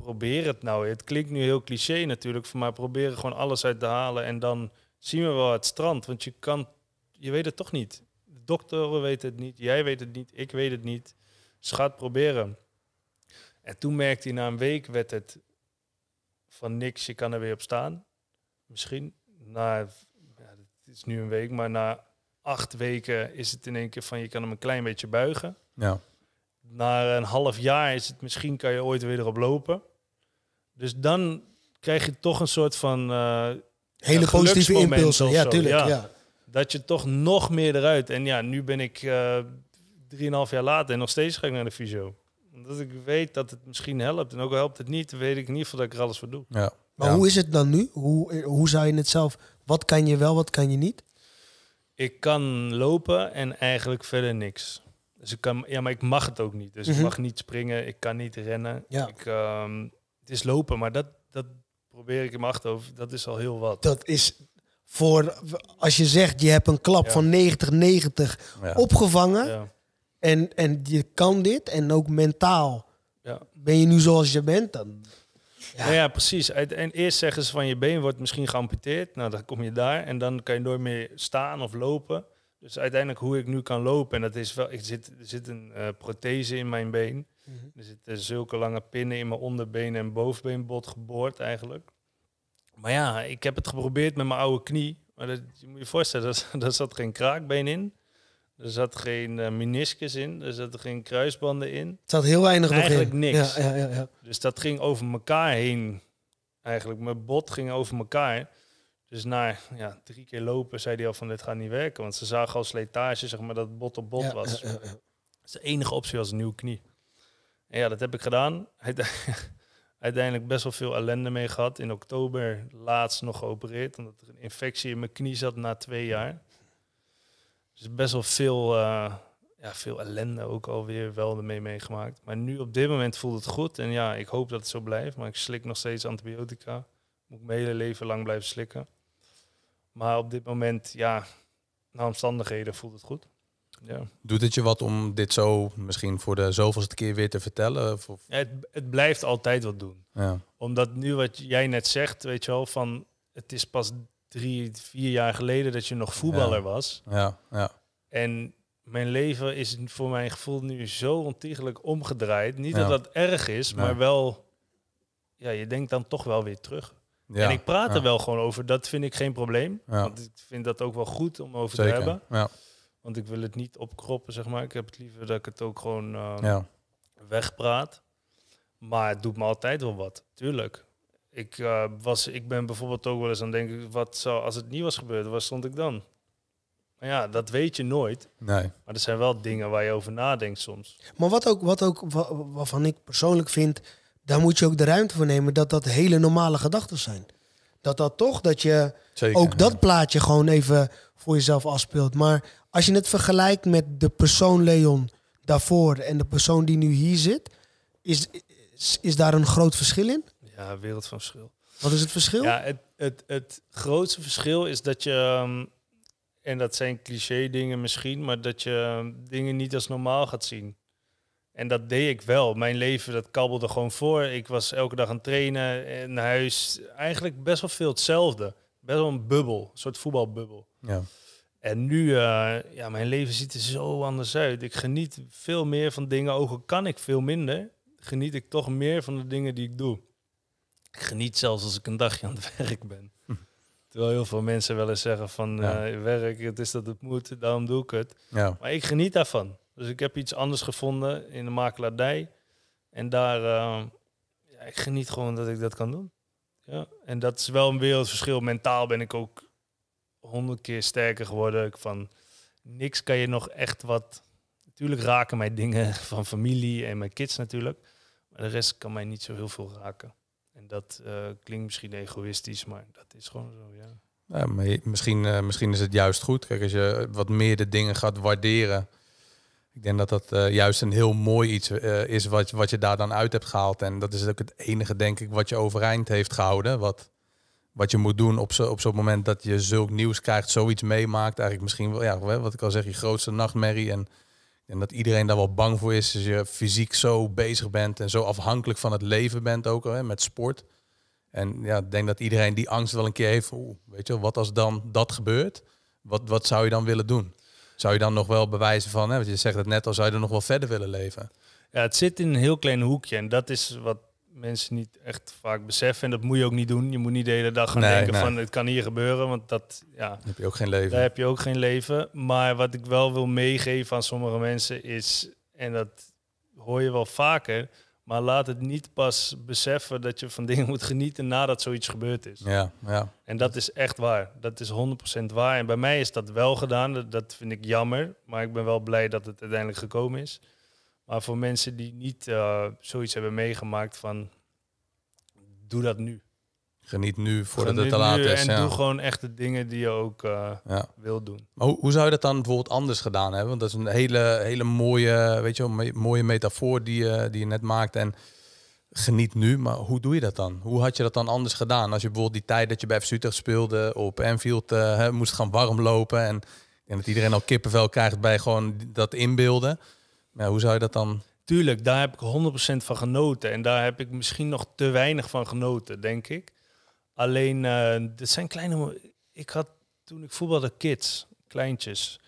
probeer het nou. Het klinkt nu heel cliché natuurlijk, maar probeer er gewoon alles uit te halen en dan zien we wel het strand. Want je kan, je weet het toch niet. De doktoren weten het niet, jij weet het niet, ik weet het niet. Dus ga het proberen. En toen merkte hij na een week werd het van niks, je kan er weer op staan. Misschien. Na, ja, het is nu een week, maar na acht weken is het in één keer van je kan hem een klein beetje buigen. Ja. Na een half jaar is het misschien kan je ooit weer erop lopen. Dus dan krijg je toch een soort van eh, Hele positieve impulsen. Ja, tuurlijk. ja. Ja. dat je toch nog meer eruit. En ja, nu ben ik eh drieënhalf jaar later en nog steeds ga ik naar de fysio. Omdat ik weet dat het misschien helpt. En ook al helpt het niet, weet ik in ieder geval dat ik er alles voor doe. Ja. Maar Ja. hoe is het dan nu? Hoe, hoe zou je het zelf... Wat kan je wel, wat kan je niet? Ik kan lopen en eigenlijk verder niks. Dus ik kan, ja, maar ik mag het ook niet. Dus Mhm. ik mag niet springen, ik kan niet rennen. Ja. Ik, ehm, het is lopen, maar dat, dat probeer ik in mijn achterhoofd. Dat is al heel wat. Dat is voor... Als je zegt, je hebt een klap Ja. van 90-90 Ja. opgevangen. Ja, En, en je kan dit. En ook mentaal ja. ben je nu zoals je bent. Dan, Ja. Ja. ja, precies. En eerst zeggen ze van je been wordt misschien geamputeerd. Nou, dan kom je daar en dan kan je nooit meer staan of lopen. Dus uiteindelijk hoe ik nu kan lopen, en dat is wel, ik zit, er zit een eh, prothese in mijn been. Mhm. Er zitten zulke lange pinnen in mijn onderbeen en bovenbeenbot geboord eigenlijk. Maar ja, ik heb het geprobeerd met mijn oude knie. Maar dat, je moet je voorstellen, daar, daar zat geen kraakbeen in. Er zat geen eh, meniscus in. Er zaten geen kruisbanden in. Het zat heel weinig nog Eigenlijk in. niks. Ja, ja, ja. Dus dat ging over elkaar heen. Eigenlijk, mijn bot ging over elkaar. Dus na ja, drie keer lopen zei hij al van dit gaat niet werken. Want ze zagen al slijtage, zeg maar, dat het bot op bot was. Dus de enige optie was een nieuwe knie. En ja, dat heb ik gedaan. Uite- Uiteindelijk best wel veel ellende mee gehad. In oktober laatst nog geopereerd. Omdat er een infectie in mijn knie zat na twee jaar. Dus best wel veel, eh, ja, veel ellende ook alweer wel ermee meegemaakt. Maar nu op dit moment voelt het goed. En ja, ik hoop dat het zo blijft. Maar ik slik nog steeds antibiotica. Moet ik mijn hele leven lang blijven slikken. Maar op dit moment, ja, naar omstandigheden voelt het goed. Ja. Doet het je wat om dit zo misschien voor de zoveelste keer weer te vertellen? Of, of- Ja, het, het blijft altijd wat doen. ja. Omdat nu wat jij net zegt, weet je wel, van het is pas drie, vier jaar geleden dat je nog voetballer was. Ja, ja, En mijn leven is voor mijn gevoel nu zo ontiegelijk omgedraaid. Niet dat dat erg is, maar wel, ja, je denkt dan toch wel weer terug. ja. en ik praat ja. er wel gewoon over, dat vind ik geen probleem. Ja. Want ik vind dat ook wel goed om over te hebben. Want ik wil het niet opkroppen, zeg maar. Ik heb het liever dat ik het ook gewoon eh, ja. wegpraat. Maar het doet me altijd wel wat, tuurlijk. Ik, eh, was, ik ben bijvoorbeeld ook wel eens aan het denken, wat zou, als het niet was gebeurd, waar stond ik dan? Maar ja, dat weet je nooit. Nee. Maar er zijn wel dingen waar je over nadenkt soms. Maar wat ook, wat ook wa- waarvan ik persoonlijk vind, daar moet je ook de ruimte voor nemen dat dat hele normale gedachten zijn. Dat dat toch, dat je Zeker. ook dat ja. plaatje gewoon even voor jezelf afspeelt. Maar als je het vergelijkt met de persoon Leon daarvoor en de persoon die nu hier zit, is, is, is daar een groot verschil in? Ja, wereld van verschil. Wat is het verschil? Ja, het, het, het grootste verschil is dat je, ehm, en dat zijn cliché dingen misschien, maar dat je ehm, dingen niet als normaal gaat zien. En dat deed ik wel. Mijn leven, dat kabbelde gewoon voor. Ik was elke dag aan het trainen, in huis. Eigenlijk best wel veel hetzelfde. Best wel een bubbel, een soort voetbalbubbel. Ja. En nu, eh, ja, mijn leven ziet er zo anders uit. Ik geniet veel meer van dingen, ook al kan ik veel minder, geniet ik toch meer van de dingen die ik doe. Ik geniet zelfs als ik een dagje aan het werk ben. Terwijl heel veel mensen wel eens zeggen van Ja. eh, werk, het is dat het moet, daarom doe ik het. Ja. Maar ik geniet daarvan. Dus ik heb iets anders gevonden in de makelaardij. En daar, eh, ja, ik geniet gewoon dat ik dat kan doen. Ja. En dat is wel een wereldverschil. Mentaal ben ik ook honderd keer sterker geworden. Van niks kan je nog echt wat. Natuurlijk raken mij dingen van familie en mijn kids natuurlijk. Maar de rest kan mij niet zo heel veel raken. En dat eh, klinkt misschien egoïstisch, maar dat is gewoon zo, ja. Maar misschien, eh, misschien is het juist goed. Kijk, als je wat meer de dingen gaat waarderen. Ik denk dat dat eh, juist een heel mooi iets is wat, wat je daar dan uit hebt gehaald. En dat is ook het enige, denk ik, wat je overeind heeft gehouden. Wat, wat je moet doen op op zo'n moment dat je zulk nieuws krijgt, zoiets meemaakt. Eigenlijk misschien wel, ja, wat ik al zeg, je grootste nachtmerrie. En, en dat iedereen daar wel bang voor is. Als je fysiek zo bezig bent en zo afhankelijk van het leven bent ook, hè, met sport. En ja, ik denk dat iedereen die angst wel een keer heeft. weet je wat als dan dat gebeurt? Wat, wat zou je dan willen doen? Zou je dan nog wel bewijzen van, hè, want je zegt het net al, zou je er nog wel verder willen leven? Ja, het zit in een heel klein hoekje. En dat is wat mensen niet echt vaak beseffen. En dat moet je ook niet doen. Je moet niet de hele dag gaan Nee, denken nee. van het kan hier gebeuren. Want dat, ja, Dan heb je ook geen leven. daar heb je ook geen leven. Maar wat ik wel wil meegeven aan sommige mensen is, en dat hoor je wel vaker, maar laat het niet pas beseffen dat je van dingen moet genieten nadat zoiets gebeurd is. Ja, ja, En dat is echt waar. Dat is 100% waar. En bij mij is dat wel gedaan. Dat, dat vind ik jammer. Maar ik ben wel blij dat het uiteindelijk gekomen is. Maar voor mensen die niet eh, zoiets hebben meegemaakt van... Doe dat nu. geniet nu voordat Geniet het te laat is. En ja. doe gewoon echt de dingen die je ook eh Ja. wil doen. Maar hoe, hoe zou je dat dan bijvoorbeeld anders gedaan hebben? Want dat is een hele, hele mooie, weet je wel, me- mooie metafoor die je, die je net maakt. En geniet nu, maar hoe doe je dat dan? Hoe had je dat dan anders gedaan? Als je bijvoorbeeld die tijd dat je bij FC Utrecht speelde op Anfield eh, moest gaan warm lopen. En, en dat iedereen al kippenvel krijgt bij gewoon dat inbeelden. Maar hoe zou je dat dan... Tuurlijk, daar heb ik 100% van genoten. En daar heb ik misschien nog te weinig van genoten, denk ik. Alleen, eh dit zijn kleine... Ik had toen ik voetbalde kids, kleintjes.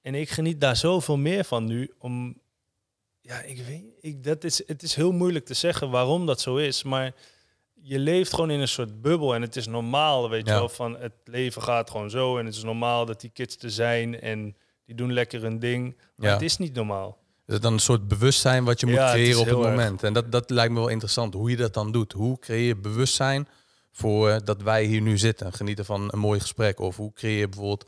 En ik geniet daar zoveel meer van nu. Om, ja, ik weet, ik, dat is, het is heel moeilijk te zeggen waarom dat zo is. Maar je leeft gewoon in een soort bubbel. En het is normaal, weet je Ja. wel, van het leven gaat gewoon zo. En het is normaal dat die kids er zijn. En die doen lekker hun ding. Maar Ja. het is niet normaal. Is het dan een soort bewustzijn wat je moet Ja, het is creëren op het erg. moment? En dat, dat lijkt me wel interessant, hoe je dat dan doet. Hoe creëer je bewustzijn voor eh, dat wij hier nu zitten? Genieten van een mooi gesprek. Of hoe creëer je bijvoorbeeld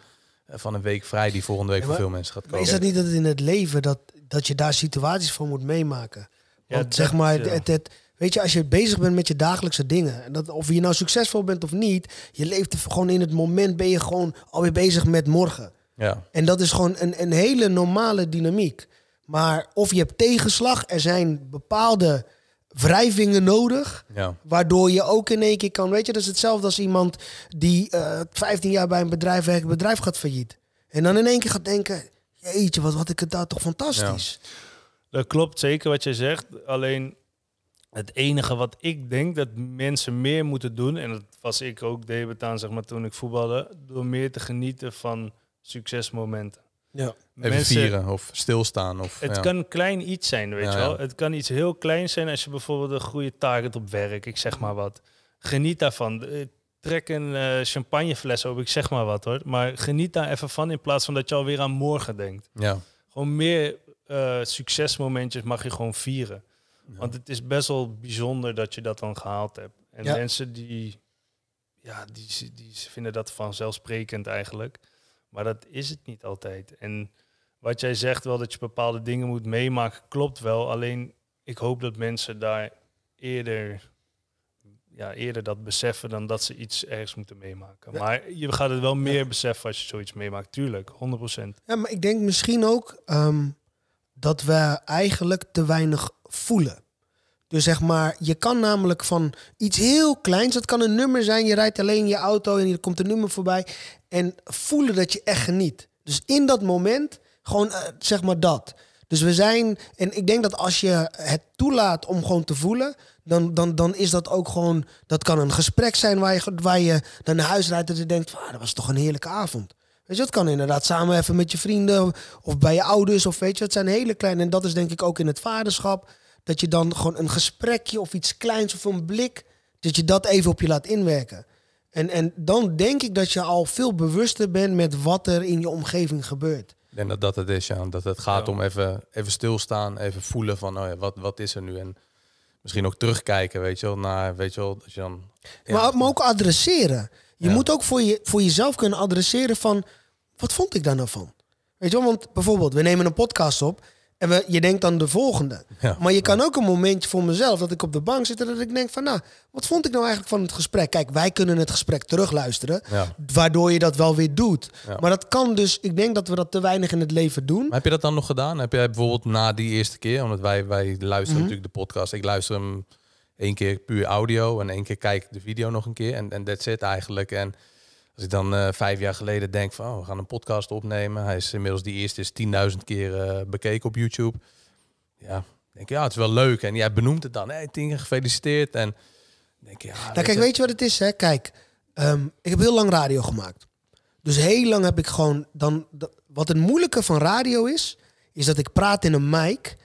eh, van een week vrij die volgende week Ja, voor veel mensen gaat komen? is dat niet dat het in het leven dat, dat je daar situaties voor moet meemaken? Ja, Want zeg maar, het, het, weet je, als je bezig bent met je dagelijkse dingen, en dat, of je nou succesvol bent of niet, je leeft er gewoon in het moment, ben je gewoon alweer bezig met morgen. Ja, En dat is gewoon een, een hele normale dynamiek. Maar of je hebt tegenslag, er zijn bepaalde wrijvingen nodig, ja, waardoor je ook in één keer kan, weet je, dat is hetzelfde als iemand die eh 15 jaar bij een bedrijf werkt, bedrijf gaat failliet. En dan in één keer gaat denken, jeetje, wat had ik het daar toch fantastisch. Dat klopt zeker wat je zegt. Alleen het enige wat ik denk dat mensen meer moeten doen, en dat was ik ook, deed aan zeg maar, toen ik voetbalde, door meer te genieten van succesmomenten. Ja. Even vieren of stilstaan. Of, Het ja. kan klein iets zijn, weet Ja, je wel. Het kan iets heel kleins zijn als je bijvoorbeeld een goede target op werk, ik zeg maar wat. Geniet daarvan. Eh, Trek een eh, champagnefles op, ik zeg maar wat hoor. Maar geniet daar even van in plaats van dat je alweer aan morgen denkt. Ja. Gewoon meer eh, succesmomentjes mag je gewoon vieren. Want het is best wel bijzonder dat je dat dan gehaald hebt. En mensen die, ja, die, die vinden dat vanzelfsprekend eigenlijk. Maar dat is het niet altijd. En wat jij zegt wel dat je bepaalde dingen moet meemaken, klopt wel. Alleen ik hoop dat mensen daar eerder, ja, eerder dat beseffen dan dat ze iets ergens moeten meemaken. Ja. Maar je gaat het wel meer beseffen als je zoiets meemaakt. Tuurlijk, 100%. Ja, maar ik denk misschien ook ehm, dat we eigenlijk te weinig voelen. Dus zeg maar, je kan namelijk van iets heel kleins, dat kan een nummer zijn, je rijdt alleen in je auto en er komt een nummer voorbij. En voelen dat je echt geniet. Dus in dat moment, gewoon eh, zeg maar dat. Dus we zijn, en ik denk dat als je het toelaat om gewoon te voelen, dan, dan, dan is dat ook gewoon, dat kan een gesprek zijn waar je, waar je dan naar huis rijdt en je denkt, ah, dat was toch een heerlijke avond. Weet je, dat kan inderdaad samen even met je vrienden of bij je ouders of weet je, het zijn hele kleine. En dat is denk ik ook in het vaderschap, dat je dan gewoon een gesprekje of iets kleins of een blik, dat je dat even op je laat inwerken. En, en dan denk ik dat je al veel bewuster bent met wat er in je omgeving gebeurt. Ik denk dat dat het is, ja. Dat het gaat Ja. om even, even stilstaan, even voelen van, oh ja, wat, wat is er nu? En misschien ook terugkijken, weet je wel, naar, weet je wel, als je dan... ja, Maar, maar ook adresseren. Je Ja. moet ook voor, je, voor jezelf kunnen adresseren van... wat vond ik daar nou van? Weet je wel, want bijvoorbeeld, we nemen een podcast op... en we, je denkt aan de volgende. Ja. Maar je kan ook een momentje voor mezelf... dat ik op de bank zit en dat ik denk van... nou, wat vond ik nou eigenlijk van het gesprek? Kijk, wij kunnen het gesprek terugluisteren... Ja. waardoor je dat wel weer doet. Ja. Maar dat kan dus... ik denk dat we dat te weinig in het leven doen. Maar heb je dat dan nog gedaan? Heb jij bijvoorbeeld na die eerste keer, omdat wij, wij luisteren Mhm. natuurlijk de podcast, ik luister hem één keer puur audio en één keer kijk de video nog een keer en en that's it eigenlijk. En als ik dan eh, vijf jaar geleden denk van, oh, we gaan een podcast opnemen, hij is inmiddels die eerste is 10.000 keer eh, bekeken op YouTube. Ja, denk ik, ja, het is wel leuk. En jij benoemt het dan, hé, tien keer gefeliciteerd. En denk je, ja, Nou, kijk, weet je wat het is? Hè? Kijk, ehm, ik heb heel lang radio gemaakt. Dus heel lang heb ik gewoon dan. dat- wat het moeilijke van radio is, is dat ik praat in een mic.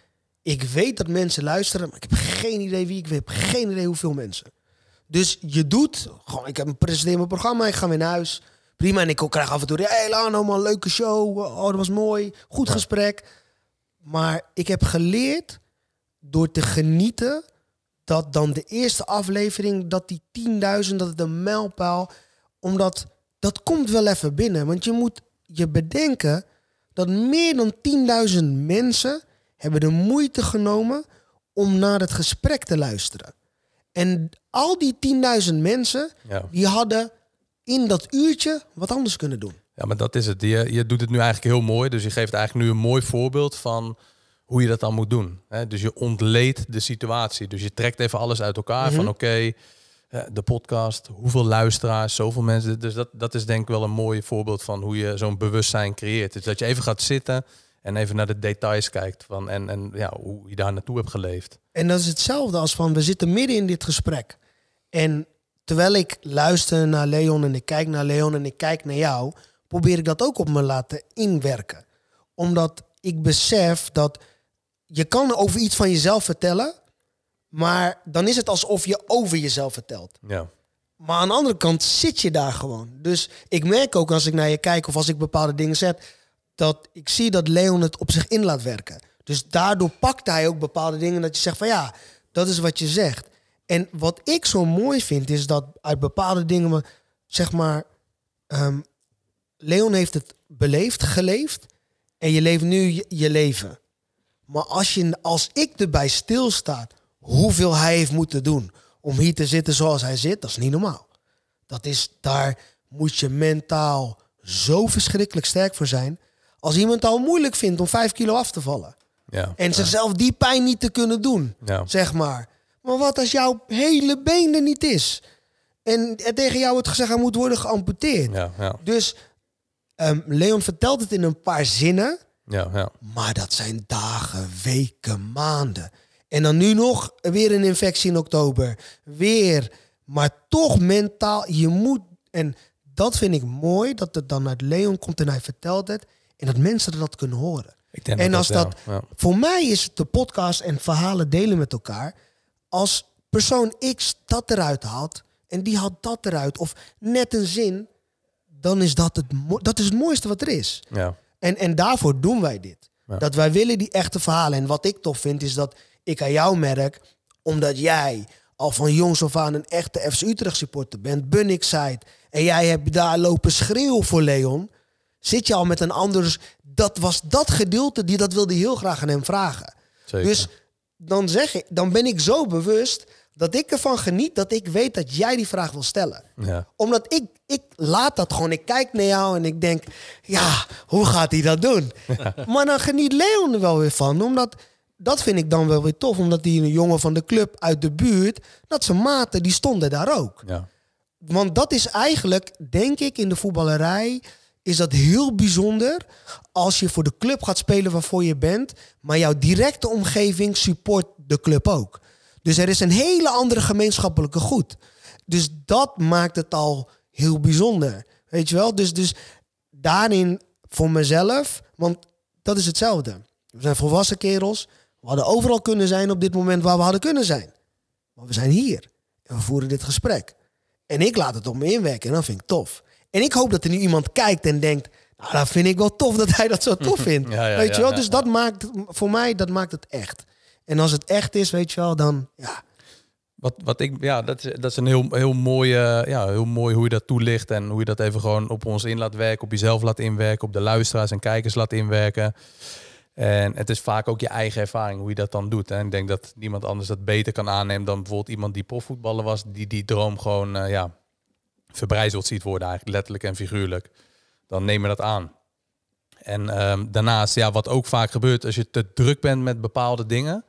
Ik weet dat mensen luisteren, maar ik heb geen idee wie ik ben. Ik heb geen idee hoeveel mensen. Dus je doet gewoon. Ik heb een presenteer mijn programma, ik ga weer naar huis. Prima, en ik krijg af en toe. Hé, hey, Lano, man, leuke show. Oh, dat was mooi. Goed gesprek. Maar ik heb geleerd door te genieten dat dan de eerste aflevering, dat die 10.000, dat het een mijlpaal, omdat dat komt wel even binnen. Want je moet je bedenken dat meer dan 10.000 mensen hebben de moeite genomen om naar het gesprek te luisteren. En al die 10.000 mensen, Ja. die hadden in dat uurtje wat anders kunnen doen. Ja, maar dat is het. Je, je doet het nu eigenlijk heel mooi. Dus je geeft eigenlijk nu een mooi voorbeeld van hoe je dat dan moet doen. Hè? Dus je ontleedt de situatie. Dus je trekt even alles uit elkaar. Mhm. Van oké, de podcast, hoeveel luisteraars, zoveel mensen. Dus dat, dat is denk ik wel een mooi voorbeeld van hoe je zo'n bewustzijn creëert. Dus dat je even gaat zitten en even naar de details kijkt. Van, en en ja, hoe je daar naartoe hebt geleefd. En dat is hetzelfde als van we zitten midden in dit gesprek. En terwijl ik luister naar Leon en ik kijk naar Leon en ik kijk naar jou, probeer ik dat ook op me laten inwerken. Omdat ik besef dat je kan over iets van jezelf vertellen, maar dan is het alsof je over jezelf vertelt. Ja, Maar aan de andere kant zit je daar gewoon. Dus ik merk ook als ik naar je kijk of als ik bepaalde dingen zet, dat ik zie dat Leon het op zich in laat werken. Dus daardoor pakt hij ook bepaalde dingen dat je zegt van ja, dat is wat je zegt. En wat ik zo mooi vind is dat uit bepaalde dingen, zeg maar, ehm, Leon heeft het beleefd, geleefd en je leeft nu je, je leven. Maar als, je, als ik erbij stilsta hoeveel hij heeft moeten doen om hier te zitten zoals hij zit, dat is niet normaal. Dat is, daar moet je mentaal zo verschrikkelijk sterk voor zijn. Als iemand al moeilijk vindt om vijf kilo af te vallen. ja, En zichzelf die pijn niet te kunnen doen, ja. zeg maar. Maar wat als jouw hele been er niet is? En er tegen jou het gezegd moet worden geamputeerd. ja, ja. Dus Ehm, Leon vertelt het in een paar zinnen. Ja, ja. Maar dat zijn dagen, weken, maanden. En dan nu nog weer een infectie in oktober. Weer. Maar toch mentaal, je moet. En dat vind ik mooi, dat het dan uit Leon komt en hij vertelt het. En dat mensen dat kunnen horen. Ik denk En als dat, ja. voor mij is het de podcast en verhalen delen met elkaar. Als persoon X dat eruit haalt en die haalt dat eruit, of net een zin, dan is dat het, dat is het mooiste wat er is. Ja. En, en daarvoor doen wij dit. Ja. Dat wij willen die echte verhalen. En wat ik tof vind, is dat ik aan jou merk, omdat jij al van jongs af aan een echte FC Utrecht supporter bent, Bunnik en jij hebt daar lopen schreeuwen voor Leon, zit je al met een ander. Dus dat was dat gedeelte, die dat wilde heel graag aan hem vragen. Zeker. Dus dan, zeg ik, dan ben ik zo bewust dat ik ervan geniet dat ik weet dat jij die vraag wil stellen ja. omdat ik, ik laat dat gewoon. Ik kijk naar jou en ik denk, ja, hoe gaat hij dat doen? Maar dan geniet Leon er wel weer van. Omdat, dat vind ik dan wel weer tof. Omdat die een jongen van de club uit de buurt, dat zijn maten, die stonden daar ook. ja. Want dat is eigenlijk, denk ik, in de voetballerij... is dat heel bijzonder als je voor de club gaat spelen waarvoor je bent... maar jouw directe omgeving support de club ook. Dus er is een hele andere gemeenschappelijke goed. Dus dat maakt het al heel bijzonder. Weet je wel? Dus, dus daarin voor mezelf, want dat is hetzelfde. We zijn volwassen kerels. We hadden overal kunnen zijn op dit moment waar we hadden kunnen zijn. Maar we zijn hier. En we voeren dit gesprek. En ik laat het op me inwerken en dat vind ik tof. En ik hoop dat er nu iemand kijkt en denkt... Nou, dat vind ik wel tof dat hij dat zo tof vindt. Ja, ja, weet je wel? dus dat maakt, voor mij, dat maakt het echt. En als het echt is, weet je wel, dan... Ja, Wat, wat ik, ja, dat is, dat is een heel, heel, mooi, eh, ja, heel mooi hoe je dat toelicht. En hoe je dat even gewoon op ons in laat werken. Op jezelf laat inwerken. Op de luisteraars en kijkers laat inwerken. En het is vaak ook je eigen ervaring hoe je dat dan doet. En ik denk dat niemand anders dat beter kan aannemen dan bijvoorbeeld iemand die profvoetballer was. Die die droom gewoon eh, ja, verbrijzeld ziet worden eigenlijk. Letterlijk en figuurlijk. Dan neem je dat aan. En ehm, daarnaast, ja, wat ook vaak gebeurt als je te druk bent met bepaalde dingen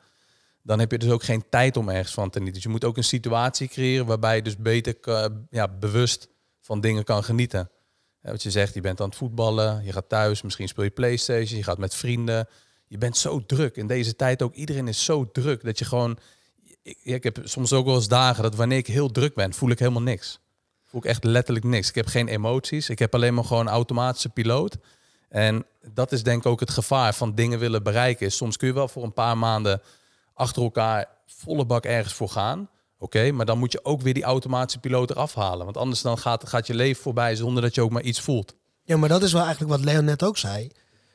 dan heb je dus ook geen tijd om ergens van te genieten. Dus je moet ook een situatie creëren waarbij je dus beter ja, bewust van dingen kan genieten. Wat je zegt, je bent aan het voetballen, je gaat thuis, misschien speel je Playstation, je gaat met vrienden. Je bent zo druk. In deze tijd ook, iedereen is zo druk dat je gewoon... Ik, ik heb soms ook wel eens dagen dat wanneer ik heel druk ben, voel ik helemaal niks. Voel ik echt letterlijk niks. Ik heb geen emoties. Ik heb alleen maar gewoon automatische piloot. En dat is denk ik ook het gevaar van dingen willen bereiken. Soms kun je wel voor een paar maanden achter elkaar volle bak ergens voor gaan. Oké, maar dan moet je ook weer die automatische piloot eraf halen. Want anders dan gaat, gaat je leven voorbij zonder dat je ook maar iets voelt. Ja, maar dat is wel eigenlijk wat Leon net ook zei.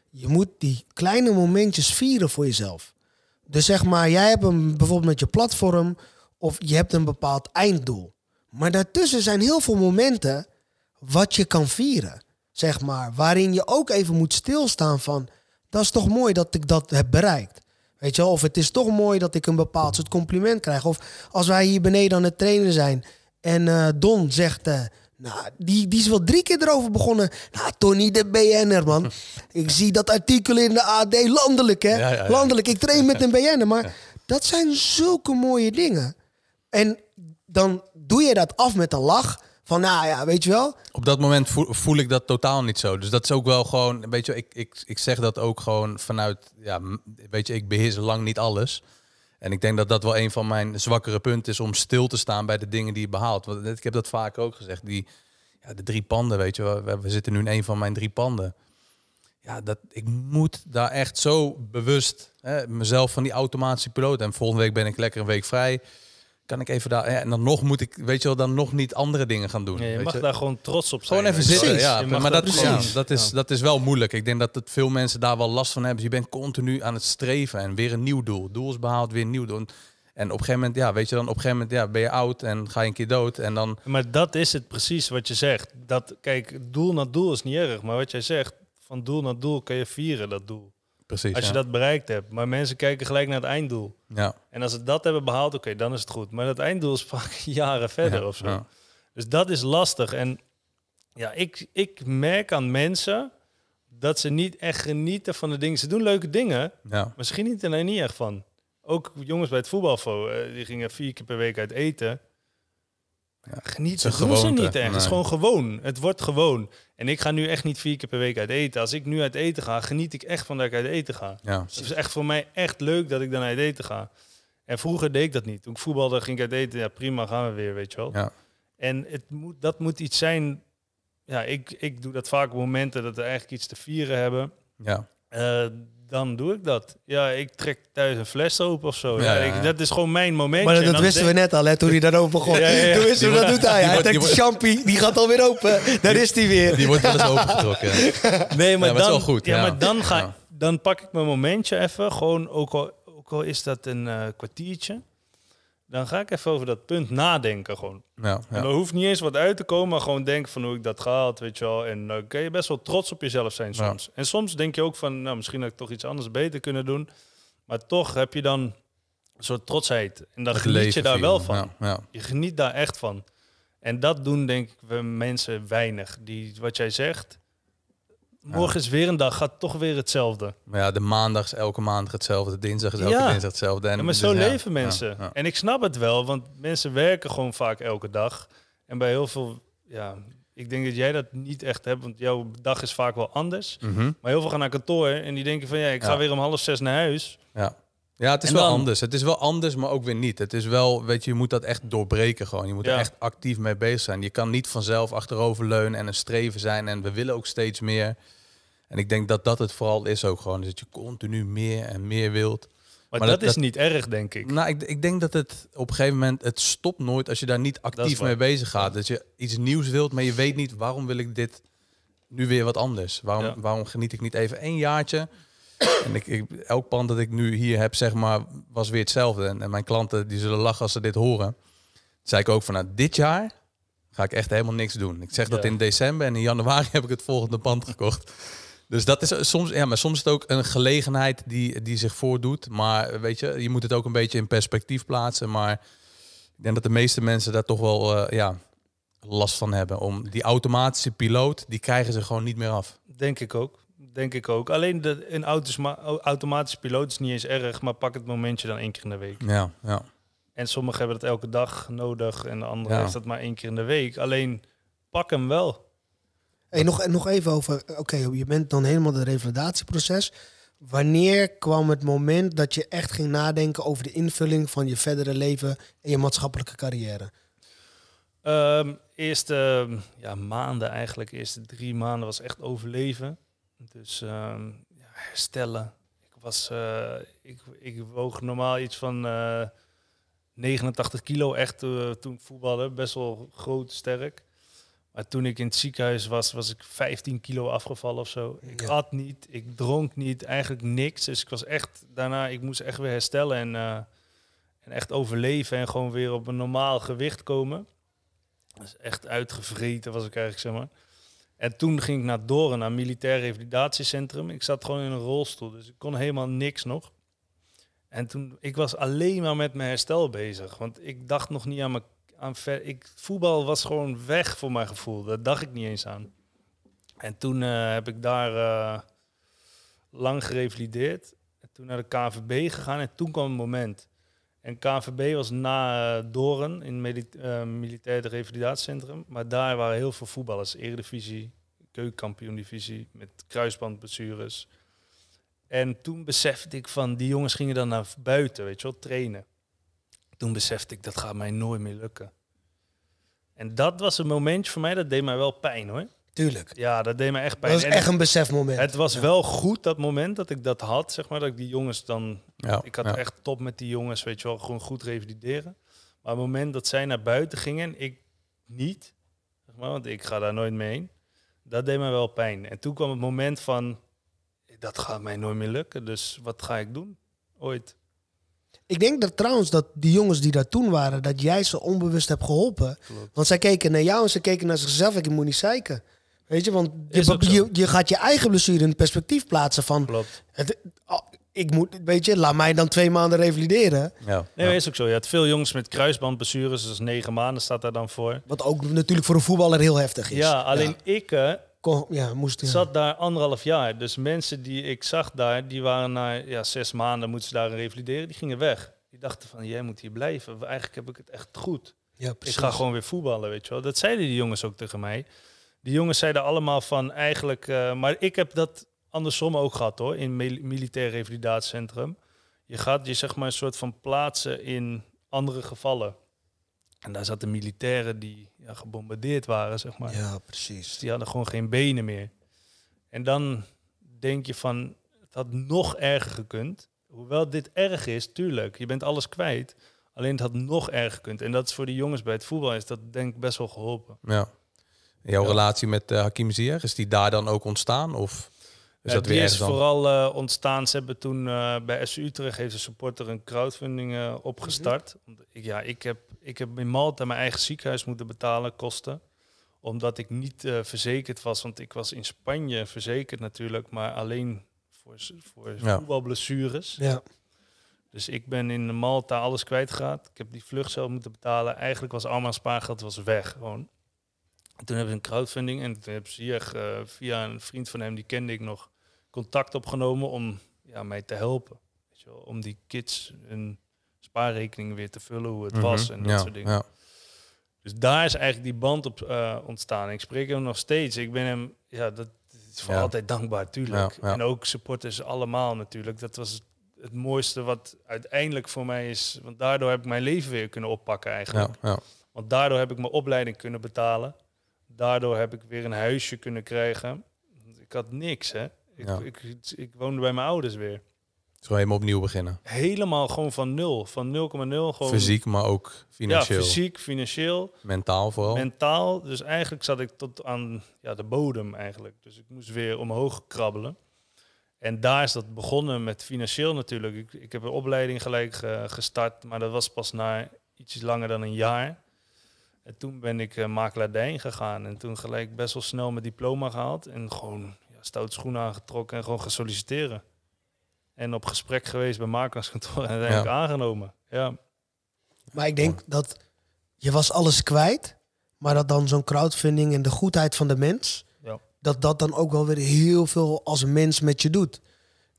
Je moet die kleine momentjes vieren voor jezelf. Dus zeg maar, jij hebt een bijvoorbeeld met je platform of je hebt een bepaald einddoel. Maar daartussen zijn heel veel momenten wat je kan vieren. Zeg maar, waarin je ook even moet stilstaan van, dat is toch mooi dat ik dat heb bereikt. Weet je wel, of het is toch mooi dat ik een bepaald soort compliment krijg. Of als wij hier beneden aan het trainen zijn en eh, Don zegt, eh, nou, die, die is wel drie keer erover begonnen. Nou, Tony de BN'er, man. Ik zie dat artikel in de AD, landelijk, hè? Ja, ja, ja. Landelijk, ik train met een BN'er. Maar dat zijn zulke mooie dingen. En dan doe je dat af met een lach. Van, nou ja, weet je wel. Op dat moment voel, ik dat totaal niet zo. Dus dat is ook wel gewoon, weet je, ik, ik, ik zeg dat ook gewoon vanuit, ja, weet je, ik beheers lang niet alles. En ik denk dat dat wel een van mijn zwakkere punten is om stil te staan bij de dingen die je behaalt. Want ik heb dat vaak ook gezegd, die, ja, de drie panden, weet je, we, we zitten nu in een van mijn drie panden. Ja, dat, ik moet daar echt zo bewust hè, mezelf van die automatische piloot. En volgende week ben ik lekker een week vrij. Kan ik even daar, ja, en dan nog moet ik, weet je wel, dan nog niet andere dingen gaan doen. Ja, je weet mag je? daar gewoon trots op zijn. Gewoon even zitten. Ja, maar dat, ja, dat, is, dat is wel moeilijk. Ik denk dat het veel mensen daar wel last van hebben. Dus je bent continu aan het streven en weer een nieuw doel. Doel is behaald, weer een nieuw doel. En op een gegeven moment, ja, weet je dan, op een gegeven moment ja, ben je oud en ga je een keer dood. En dan, Maar dat is het precies wat je zegt. Dat, kijk, doel naar doel is niet erg. Maar wat jij zegt, van doel naar doel kan je vieren, dat doel. Precies. Als je ja. dat bereikt hebt. Maar mensen kijken gelijk naar het einddoel. ja. En als ze dat hebben behaald, oké, dan is het goed. Maar dat einddoel is vaak jaren verder Ja, of zo. ja. Dus dat is lastig. En ja, ik, ik merk aan mensen dat ze niet echt genieten van de dingen. Ze doen leuke dingen, maar ze genieten er niet echt van. Ook jongens bij het voetbalfo, eh, die gingen vier keer per week uit eten. Een doen ze gewoonte. niet echt. Het is gewoon gewoon. Het wordt gewoon. En ik ga nu echt niet vier keer per week uit eten. Als ik nu uit eten ga, geniet ik echt van dat ik uit eten ga. Ja. Het is echt voor mij echt leuk dat ik dan uit eten ga. En vroeger deed ik dat niet. Toen ik voetbalde, ging ik uit eten. Ja, prima, gaan we weer, weet je wel. Ja. En het moet, dat moet iets zijn... Ja, ik, ik doe dat vaak op momenten dat we eigenlijk iets te vieren hebben. Ja. Eh, dan doe ik dat. Ja, ik trek thuis een fles open of zo. Ja, ik- dat is gewoon mijn momentje. Maar dat wisten we net al, hè, toen hij daarover begon. Ja, ja, ja. Toen wisten we, wordt- doet hij? die Hij wordt- trekt de die champie, die gaat alweer open. Daar is hij weer. Die wordt wel eens opengetrokken. Nee, maar, Ja, maar het is dan, wel goed, Ja, ja. maar dan, ga, dan pak ik mijn momentje even. Gewoon, ook al, ook al is dat een eh, kwartiertje. Dan ga ik even over dat punt nadenken gewoon. Ja, En er hoeft niet eens wat uit te komen, maar gewoon denken van hoe ik dat gehaald, weet je wel. En dan kun je best wel trots op jezelf zijn Ja. soms. En soms denk je ook van, nou, misschien had ik toch iets anders beter kunnen doen. Maar toch heb je dan een soort trotsheid. En dan Het geniet je daar wel van. Je geniet daar echt van. En dat doen denk ik we mensen weinig. Die, wat jij zegt, morgen is weer een dag, gaat toch weer hetzelfde. Maar ja, de maandag is elke maandag hetzelfde. De dinsdag is elke Ja. dinsdag hetzelfde. En Ja, maar dus zo leven ja, mensen. En ik snap het wel, want mensen werken gewoon vaak elke dag. En bij heel veel, ja, ik denk dat jij dat niet echt hebt, want jouw dag is vaak wel anders. Mhm. Maar heel veel gaan naar kantoor en die denken van ja, ik ga weer om half zes naar huis. Ja. Ja, het is wel anders. Het is wel anders, maar ook weer niet. Het is wel, weet je, je moet dat echt doorbreken gewoon. Je moet er echt actief mee bezig zijn. Je kan niet vanzelf achteroverleunen en een streven zijn. En we willen ook steeds meer. En ik denk dat dat het vooral is ook gewoon. Dat je continu meer en meer wilt. Maar, Maar dat, dat- is dat- niet erg, denk ik. Nou, ik, ik denk dat het op een gegeven moment, het stopt nooit als je daar niet actief mee bezig gaat. Dat je iets nieuws wilt, maar je weet niet waarom wil ik dit nu weer wat anders. Waarom, Ja. waarom geniet ik niet even één jaartje? En ik, ik, elk pand dat ik nu hier heb, zeg maar, was weer hetzelfde. En, en mijn klanten die zullen lachen als ze dit horen. Zei ik ook van, nou, dit jaar ga ik echt helemaal niks doen. Ik zeg dat in december en in januari heb ik het volgende pand gekocht. Dus dat is eh, soms, ja, maar soms is het ook een gelegenheid die, die zich voordoet. Maar weet je, je moet het ook een beetje in perspectief plaatsen. Maar ik denk dat de meeste mensen daar toch wel eh, ja, last van hebben. Om die automatische piloot, die krijgen ze gewoon niet meer af. Denk ik ook. Denk ik ook. Alleen de, een automatische piloot is niet eens erg, maar pak het momentje dan één keer in de week. Ja, ja. En sommigen hebben dat elke dag nodig en de andere Ja. heeft dat maar één keer in de week. Alleen pak hem wel. Nog, nog even over, oké, je bent dan helemaal het revalidatieproces. Wanneer kwam het moment dat je echt ging nadenken over de invulling van je verdere leven en je maatschappelijke carrière? Ehm eerste ehm, ja, maanden eigenlijk, eerste drie maanden was echt overleven. Dus ehm, ja, herstellen. Ik was, eh, ik, ik woog normaal iets van eh 89 kilo echt eh, toen ik voetbalde. Best wel groot, sterk. Maar toen ik in het ziekenhuis was, was ik 15 kilo afgevallen of zo. Ik Ja. at niet, ik dronk niet, eigenlijk niks. Dus ik was echt, daarna, ik moest echt weer herstellen en, eh, en echt overleven en gewoon weer op een normaal gewicht komen. Dus echt uitgevreten was ik eigenlijk, zeg maar. En toen ging ik naar Doren, naar militair revalidatiecentrum. Ik zat gewoon in een rolstoel, dus ik kon helemaal niks nog. En toen, ik was alleen maar met mijn herstel bezig. Want ik dacht nog niet aan mijn... Ik, voetbal was gewoon weg voor mijn gevoel. Daar dacht ik niet eens aan. En toen eh, heb ik daar eh, lang gerevalideerd. En toen naar de KVB gegaan en toen kwam het moment. En KVB was na eh, Doren in mili eh, militair revalidatiecentrum. Maar daar waren heel veel voetballers. Eredivisie, keukenkampioen-divisie met kruisbandblessures. En toen besefte ik van, die jongens gingen dan naar buiten, weet je wel, trainen. Toen besefte ik, dat gaat mij nooit meer lukken. En dat was een momentje voor mij, dat deed mij wel pijn hoor. Tuurlijk. Ja, dat deed mij echt Dat pijn. was En echt een besefmoment. het was Ja. wel goed dat moment dat ik dat had, zeg maar, dat ik die jongens dan ja ik had ja. echt top met die jongens, weet je wel, gewoon goed revalideren. Maar het moment dat zij naar buiten gingen en ik niet, zeg maar, want ik ga daar nooit mee heen, dat deed mij wel pijn. En toen kwam het moment van, dat gaat mij nooit meer lukken, dus wat ga ik doen? Ooit. Ik denk dat trouwens dat die jongens die daar toen waren, dat jij ze onbewust hebt geholpen. Klopt. Want zij keken naar jou en ze keken naar zichzelf. Ik moet niet zeiken. Weet je, want je, zo. je, je gaat je eigen blessure in perspectief plaatsen van... Klopt. Het, oh, ik moet, weet je, laat mij dan twee maanden revalideren. Ja, Nee, ja. is ook zo. Je had veel jongens met kruisbandblessures, dus negen maanden staat daar dan voor. Wat ook natuurlijk voor een voetballer heel heftig is. Ja, alleen ik eh, Kon- ja, moest, ja. zat daar anderhalf jaar. Dus mensen die ik zag daar, die waren na ja, zes maanden moeten ze daar revalideren, die gingen weg. Die dachten van, jij moet hier blijven. Eigenlijk heb ik het echt goed. Ja, Ik ga gewoon weer voetballen, weet je wel. Dat zeiden die jongens ook tegen mij. Die jongens zeiden allemaal van eigenlijk... eh, maar ik heb dat andersom ook gehad hoor, in mil- militair revalidatiecentrum. Je gaat je zeg maar een soort van plaatsen in andere gevallen. En daar zaten militairen die ja, gebombardeerd waren, zeg maar. Ja, Dus precies. die hadden gewoon geen benen meer. En dan denk je van, het had nog erger gekund. Hoewel dit erg is, tuurlijk, je bent alles kwijt. Alleen het had nog erger gekund. En dat is voor die jongens bij het voetbal, is dat denk ik best wel geholpen. Ja. Jouw Ja. relatie met eh, Hakim Ziyech, is die daar dan ook ontstaan? Of is Ja, dat die weer is dan? vooral eh, ontstaan. Ze hebben toen eh, bij SU Utrecht heeft een supporter een crowdfunding opgestart. Ik, ja, ik heb, ik heb in Malta mijn eigen ziekenhuis moeten betalen, kosten. Omdat ik niet eh, verzekerd was. Want ik was in Spanje verzekerd natuurlijk, maar alleen voor, voor Ja. voetbalblessures. Ja. Dus ik ben in Malta alles kwijtgeraakt. Ik heb die vlucht zelf moeten betalen. Eigenlijk was al mijn spaargeld was weg gewoon. En toen hebben ze een crowdfunding en toen hebben ze hier eh, via een vriend van hem, die kende ik nog, contact opgenomen om ja, mij te helpen. Weet je wel, om die kids hun spaarrekening weer te vullen, hoe het was Mhm. en dat ja, soort dingen. Ja. Dus daar is eigenlijk die band op eh, ontstaan. Ik spreek hem nog steeds. Ik ben hem, ja, dat is voor Ja. altijd dankbaar, tuurlijk. En ook supporters allemaal natuurlijk. Dat was het mooiste wat uiteindelijk voor mij is. Want daardoor heb ik mijn leven weer kunnen oppakken eigenlijk. Want daardoor heb ik mijn opleiding kunnen betalen. Daardoor heb ik weer een huisje kunnen krijgen. Ik had niks, hè. Ik, ik, ik, woonde bij mijn ouders weer. Gewoon helemaal opnieuw beginnen. Helemaal gewoon van nul. Van 0,0 gewoon... Fysiek, maar ook financieel. Ja, fysiek, financieel. Mentaal vooral. Mentaal, dus eigenlijk zat ik tot aan ja, de bodem eigenlijk. Dus ik moest weer omhoog krabbelen. En daar is dat begonnen met financieel natuurlijk. Ik, ik heb een opleiding gelijk gestart, maar dat was pas na iets langer dan een jaar. En toen ben ik uh, makelaardij gegaan en toen gelijk best wel snel mijn diploma gehaald. En gewoon ja, stout schoenen aangetrokken en gewoon gaan solliciteren. En op gesprek geweest bij makelaarskantoor en uiteindelijk aangenomen. Ja. Maar ik denk dat je was alles kwijt, maar dat dan zo'n crowdfunding en de goedheid van de mens, Ja. dat dat dan ook wel weer heel veel als een mens met je doet.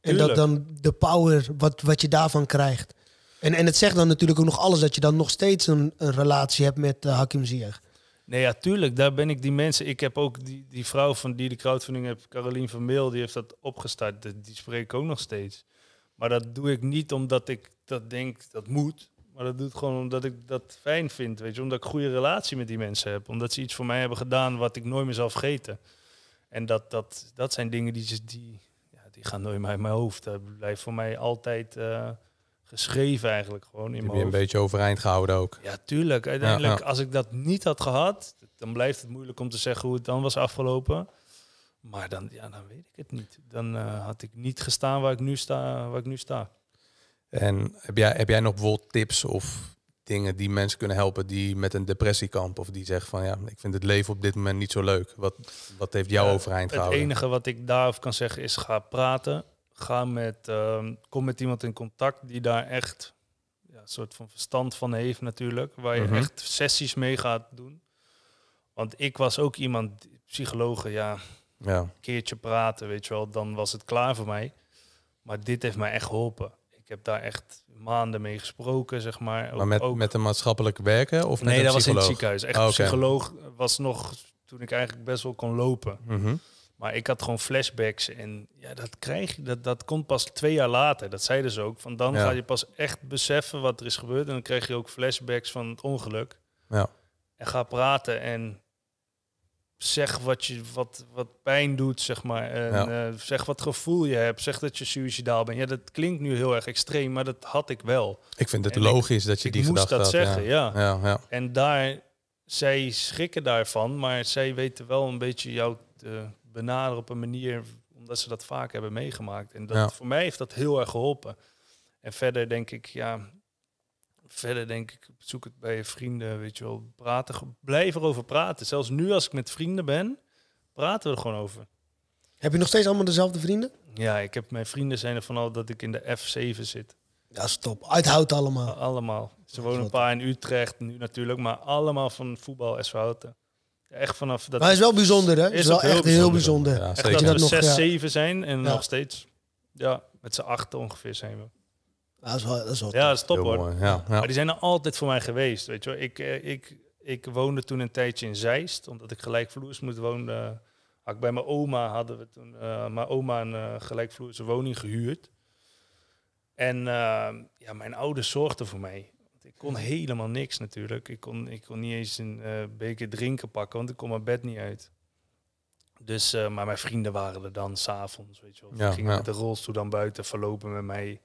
En dat dan de power, wat, wat je daarvan krijgt. En, en het zegt dan natuurlijk ook nog alles dat je dan nog steeds een, een relatie hebt met uh, Hakim Ziyech. Nee, ja, tuurlijk. Daar ben ik die mensen. Ik heb ook die, die vrouw van die de crowdfunding heeft, Carolien van Meel, die heeft dat opgestart. Die, die spreek ik ook nog steeds. Maar dat doe ik niet omdat ik dat denk dat moet. Maar dat doe ik gewoon omdat ik dat fijn vind. Weet je, omdat ik een goede relatie met die mensen heb. Omdat ze iets voor mij hebben gedaan wat ik nooit meer zal vergeten. En dat, dat, dat zijn dingen die, die, ja, die gaan nooit meer uit mijn hoofd. Dat blijft voor mij altijd eh, geschreven eigenlijk gewoon in mijn je een beetje overeind gehouden ook. Ja, tuurlijk. Uiteindelijk, ja. als ik dat niet had gehad, dan blijft het moeilijk om te zeggen hoe het dan was afgelopen. Maar dan, ja, dan weet ik het niet. Dan eh, had ik niet gestaan waar ik nu sta. Waar ik nu sta. En heb jij, heb jij nog bijvoorbeeld tips of dingen die mensen kunnen helpen die met een depressie kampen? Of die zeggen van ja, ik vind het leven op dit moment niet zo leuk. Wat, wat heeft jou Ja, overeind Het gehouden? enige wat ik daarover kan zeggen is ga praten. Ga met, ehm, kom met iemand in contact die daar echt ja, een soort van verstand van heeft natuurlijk. Waar je Mhm. echt sessies mee gaat doen. Want ik was ook iemand, psychologen, ja, Ja, keertje praten, weet je wel, dan was het klaar voor mij. Maar dit heeft mij echt geholpen. Ik heb daar echt maanden mee gesproken, zeg maar. Ook, maar met, ook- met een maatschappelijk werken of met nee, een dat was in het psycholoog? ziekenhuis. Echt Oh, een oké. psycholoog was nog toen ik eigenlijk best wel kon lopen. Mhm. Maar ik had gewoon flashbacks en ja, dat krijg je, dat, dat komt pas twee jaar later. Dat zeiden ze ook. Van dan Ja. ga je pas echt beseffen wat er is gebeurd en dan krijg je ook flashbacks van het ongeluk. Ja. En ga praten en zeg wat, je, wat, wat pijn doet, zeg maar. En Ja. eh, zeg wat gevoel je hebt. Zeg dat je suicidaal bent. Ja, dat klinkt nu heel erg extreem, maar dat had ik wel. Ik vind het En ik- logisch dat je ik die moest gedachte dat had. zeggen, ja. ja. Ja, ja. En daar, zij schrikken daarvan, maar zij weten wel een beetje jou te benaderen op een manier, omdat ze dat vaak hebben meegemaakt. En dat, Ja. voor mij heeft dat heel erg geholpen. En verder denk ik, ja, verder denk ik, zoek het bij je vrienden, weet je wel, praten, blijf erover praten. Zelfs nu als ik met vrienden ben, praten we er gewoon over. Heb je nog steeds allemaal dezelfde vrienden? Ja, ik heb mijn vrienden zijn er vanaf dat ik in de F7 zit. Ja, stop. Uithoud allemaal. Allemaal. Ze wonen een paar in Utrecht, nu natuurlijk, maar allemaal van voetbal SV Houten. Echt vanaf dat Maar het is wel bijzonder, hè? Het is, Is wel heel echt heel bijzonder. Ja, Echt dat dat we nog, zes, ja. zeven zijn en Ja. nog steeds. Ja, met z'n achten ongeveer zijn we. Dat is wel, dat is wel Ja, dat is top hoor. Ja, ja. Maar die zijn er altijd voor mij geweest. Weet je wel. Ik, eh, ik, ik woonde toen een tijdje in Zeist, omdat ik gelijkvloers moest wonen. Had ik bij mijn oma hadden we toen eh, mijn oma een eh, gelijkvloerse woning gehuurd. En ja, mijn ouders zorgden voor mij. Ik kon helemaal niks natuurlijk. Ik kon, ik kon niet eens een eh, beker drinken pakken, want ik kon mijn bed niet uit. Dus, eh, maar mijn vrienden waren er dan s'avonds, weet je wel. Ja, gingen ja. met de rolstoel dan buiten verlopen met mij.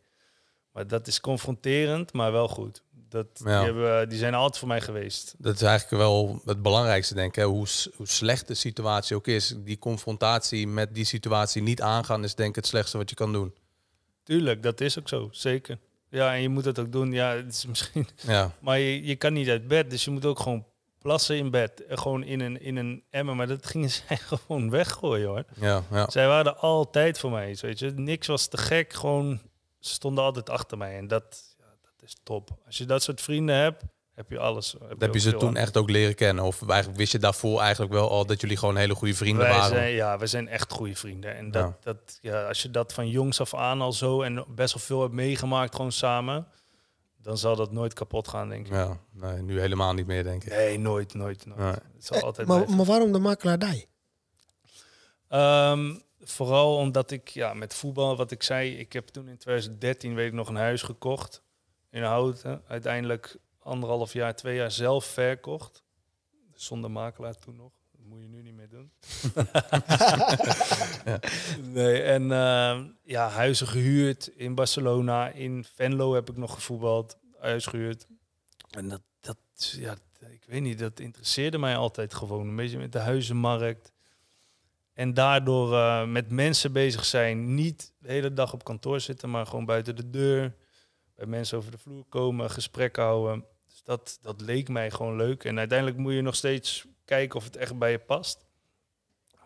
Maar dat is confronterend, maar wel goed. Dat, Ja. die, hebben, die zijn altijd voor mij geweest. Dat is eigenlijk wel het belangrijkste, denk ik. Hè? Hoe, hoe slecht de situatie ook is. Die confrontatie met die situatie niet aangaan is denk ik het slechtste wat je kan doen. Tuurlijk, dat is ook zo, zeker. Ja, en je moet het ook doen. Ja, het is misschien... Ja, Maar je, je kan niet uit bed, dus je moet ook gewoon plassen in bed. Eh, Gewoon in een, in een emmer, maar dat gingen zij gewoon weggooien, hoor. ja, ja. Zij waren altijd voor mij, weet je. Niks was te gek, gewoon... Ze stonden altijd achter mij en dat, ja, dat is top. Als je dat soort vrienden hebt, heb je alles. Heb, je ze toen aan. echt ook leren kennen? Of eigenlijk wist je daarvoor eigenlijk wel al dat jullie gewoon hele goede vrienden Wij waren? zijn, ja, we zijn echt goede vrienden. En dat, Ja. dat, ja, als je dat van jongs af aan al zo en best wel veel hebt meegemaakt, gewoon samen, dan zal dat nooit kapot gaan, denk ik. Ja, nee, nu helemaal niet meer, denk ik. Nee, nooit, nooit, nooit. Nee. Het zal Eh, altijd maar, blijven. maar waarom de makelaardij? Ehm, vooral omdat ik ja, met voetbal, wat ik zei, ik heb toen in 2013 weet ik nog een huis gekocht in Houten. Uiteindelijk anderhalf jaar, twee jaar zelf verkocht. Zonder makelaar toen nog. Dat moet je nu niet meer doen. Nee, en ehm, ja, huizen gehuurd in Barcelona. In Venlo heb ik nog gevoetbald, huis gehuurd. En dat, dat, ja, ik weet niet, dat interesseerde mij altijd gewoon. Een beetje met de huizenmarkt. En daardoor eh, met mensen bezig zijn. Niet de hele dag op kantoor zitten, maar gewoon buiten de deur. Bij mensen over de vloer komen, gesprekken houden. Dus dat, dat leek mij gewoon leuk. En uiteindelijk moet je nog steeds kijken of het echt bij je past.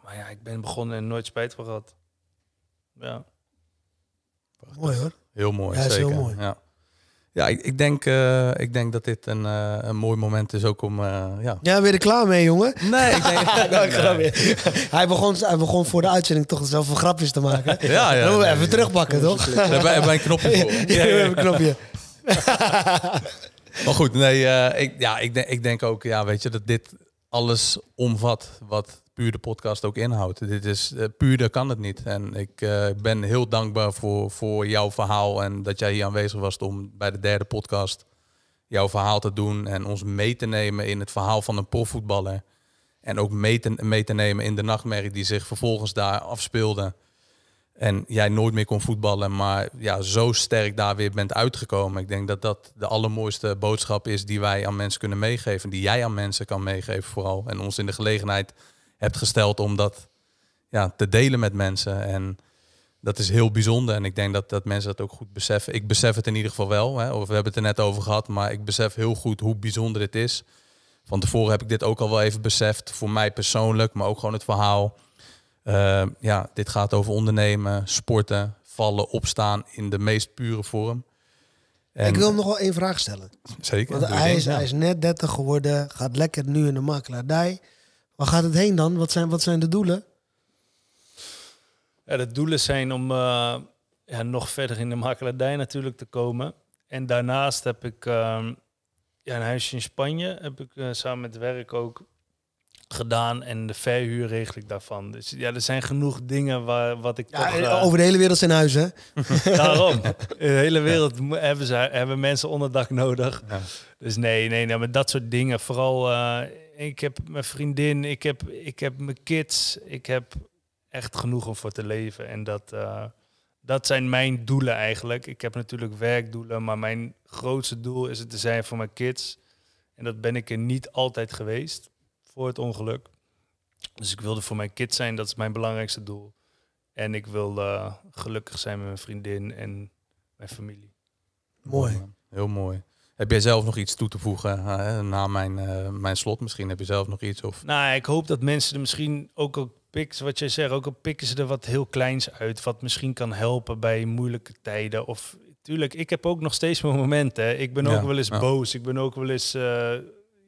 Maar ja, ik ben begonnen en nooit spijt van gehad. Ja. Mooi hoor. Heel mooi, Ja, is heel mooi. Ja, ja ik, ik, denk, eh, ik denk dat dit een, eh, een mooi moment is ook om... eh, ja. Ja, ben je er klaar mee, jongen? Nee, ik denk... Nou, weer. hij, begon, hij begon voor de uitzending toch zoveel grapjes te maken. Ja, ja. Dan moeten we nee. even terugpakken, toch? Daar hebben we- hebben we een knopje voor. Ja, we hebben een knopje. Maar goed, nee, eh, ik, ja, ik, denk, ik denk ook, ja, weet je, dat dit alles omvat wat puur de podcast ook inhoudt. Dit is eh, puur, dat kan het niet. En ik eh, ben heel dankbaar voor, voor jouw verhaal en dat jij hier aanwezig was om bij de derde podcast jouw verhaal te doen en ons mee te nemen in het verhaal van een profvoetballer. En ook mee te, mee te nemen in de nachtmerrie die zich vervolgens daar afspeelde. En jij nooit meer kon voetballen, maar ja, zo sterk daar weer bent uitgekomen. Ik denk dat dat de allermooiste boodschap is die wij aan mensen kunnen meegeven. Die jij aan mensen kan meegeven vooral. En ons in de gelegenheid hebt gesteld om dat ja, te delen met mensen. En dat is heel bijzonder. En ik denk dat, dat mensen dat ook goed beseffen. Ik besef het in ieder geval wel. Hè. Of we hebben het er net over gehad. Maar ik besef heel goed hoe bijzonder dit is. Van tevoren heb ik dit ook al wel even beseft. Voor mij persoonlijk, maar ook gewoon het verhaal. Uh, ja, dit gaat over ondernemen, sporten, vallen, opstaan in de meest pure vorm. En ik wil hem nog wel één vraag stellen. Zeker. Want hij, is, hij is net 30 geworden, gaat lekker nu in de makelaardij. Waar gaat het heen dan? Wat zijn, wat zijn de doelen? Ja, de doelen zijn om uh, ja, nog verder in de makelaardij natuurlijk te komen. En daarnaast heb ik uh, ja, een huisje in Spanje. Heb ik uh, samen met werk ook gedaan en de verhuur regel ik daarvan. Dus ja, er zijn genoeg dingen waar wat ik ja, toch, uh, over de hele wereld zijn huizen. Daarom. In de hele wereld hebben, ze, hebben mensen onderdak nodig. Ja. Dus nee, nee, nee, maar dat soort dingen. Vooral, uh, ik heb mijn vriendin, ik heb, ik heb mijn kids, ik heb echt genoeg om voor te leven. En dat, uh, dat zijn mijn doelen eigenlijk. Ik heb natuurlijk werkdoelen, maar mijn grootste doel is het te zijn voor mijn kids. En dat ben ik er niet altijd geweest voor het ongeluk. Dus ik wilde voor mijn kids zijn, dat is mijn belangrijkste doel. En ik wil uh, gelukkig zijn met mijn vriendin en mijn familie. Mooi. Heel mooi. Heb jij zelf nog iets toe te voegen uh, na mijn, uh, mijn slot? Misschien heb je zelf nog iets? Of... Nou, ik hoop dat mensen er misschien ook al pikken, wat jij zegt, ook al pikken ze er wat heel kleins uit, wat misschien kan helpen bij moeilijke tijden. Of tuurlijk, ik heb ook nog steeds mijn momenten. Ik ben ook ja, wel eens ja. boos. Ik ben ook wel eens uh,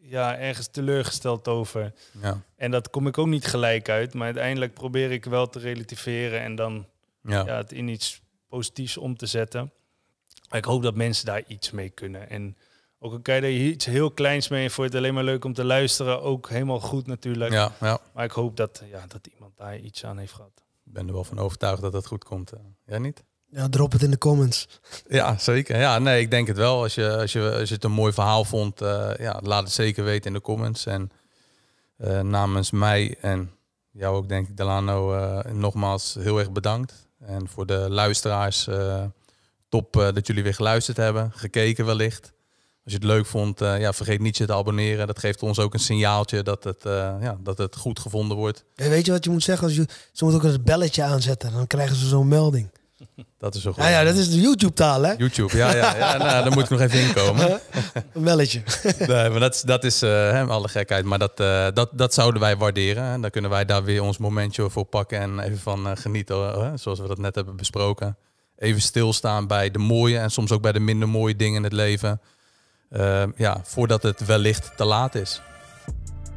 ja, ergens teleurgesteld over. Ja. En dat kom ik ook niet gelijk uit. Maar uiteindelijk probeer ik wel te relativeren en dan ja. ja het in iets positiefs om te zetten. Maar ik hoop dat mensen daar iets mee kunnen. En ook al kan je iets heel kleins mee, voor het alleen maar leuk om te luisteren, ook helemaal goed natuurlijk. Ja, ja. Maar ik hoop dat, ja, dat iemand daar iets aan heeft gehad. Ik ben er wel van overtuigd dat het goed komt. eh. Jij niet? Ja, drop het in de comments. Ja, zeker. Ja, nee, ik denk het wel. Als je, als je, als je het een mooi verhaal vond, eh, ja, laat het zeker weten in de comments. En eh, namens mij en jou ook, denk ik, Delano, eh, nogmaals heel erg bedankt. En voor de luisteraars, top dat jullie weer geluisterd hebben, gekeken wellicht. Als je het leuk vond, ja, vergeet niet je te abonneren. Dat geeft ons ook een signaaltje dat het, ja, dat het goed gevonden wordt. En weet je wat je moet zeggen? Als je, ze moeten ook een belletje aanzetten. Dan krijgen ze zo'n melding. Dat is zo goed. Ja, ja, dat is de YouTube-taal, hè? YouTube, ja, ja, ja nou, daar moet ik nog even inkomen. Een belletje. Nee, maar dat is, dat is eh, hè, alle gekheid. Maar dat, eh, dat, dat zouden wij waarderen. En dan kunnen wij daar weer ons momentje voor pakken en even van eh, genieten. zoals we dat net hebben besproken. Even stilstaan bij de mooie en soms ook bij de minder mooie dingen in het leven. Eh, ja, voordat het wellicht te laat is.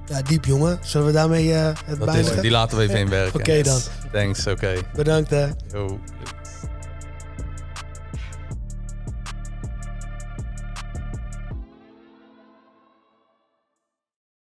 Ja, diep jongen. Zullen we daarmee het Dat is die laten we even inwerken. Oké dan. Thanks, oké. Bedankt hè. Yo.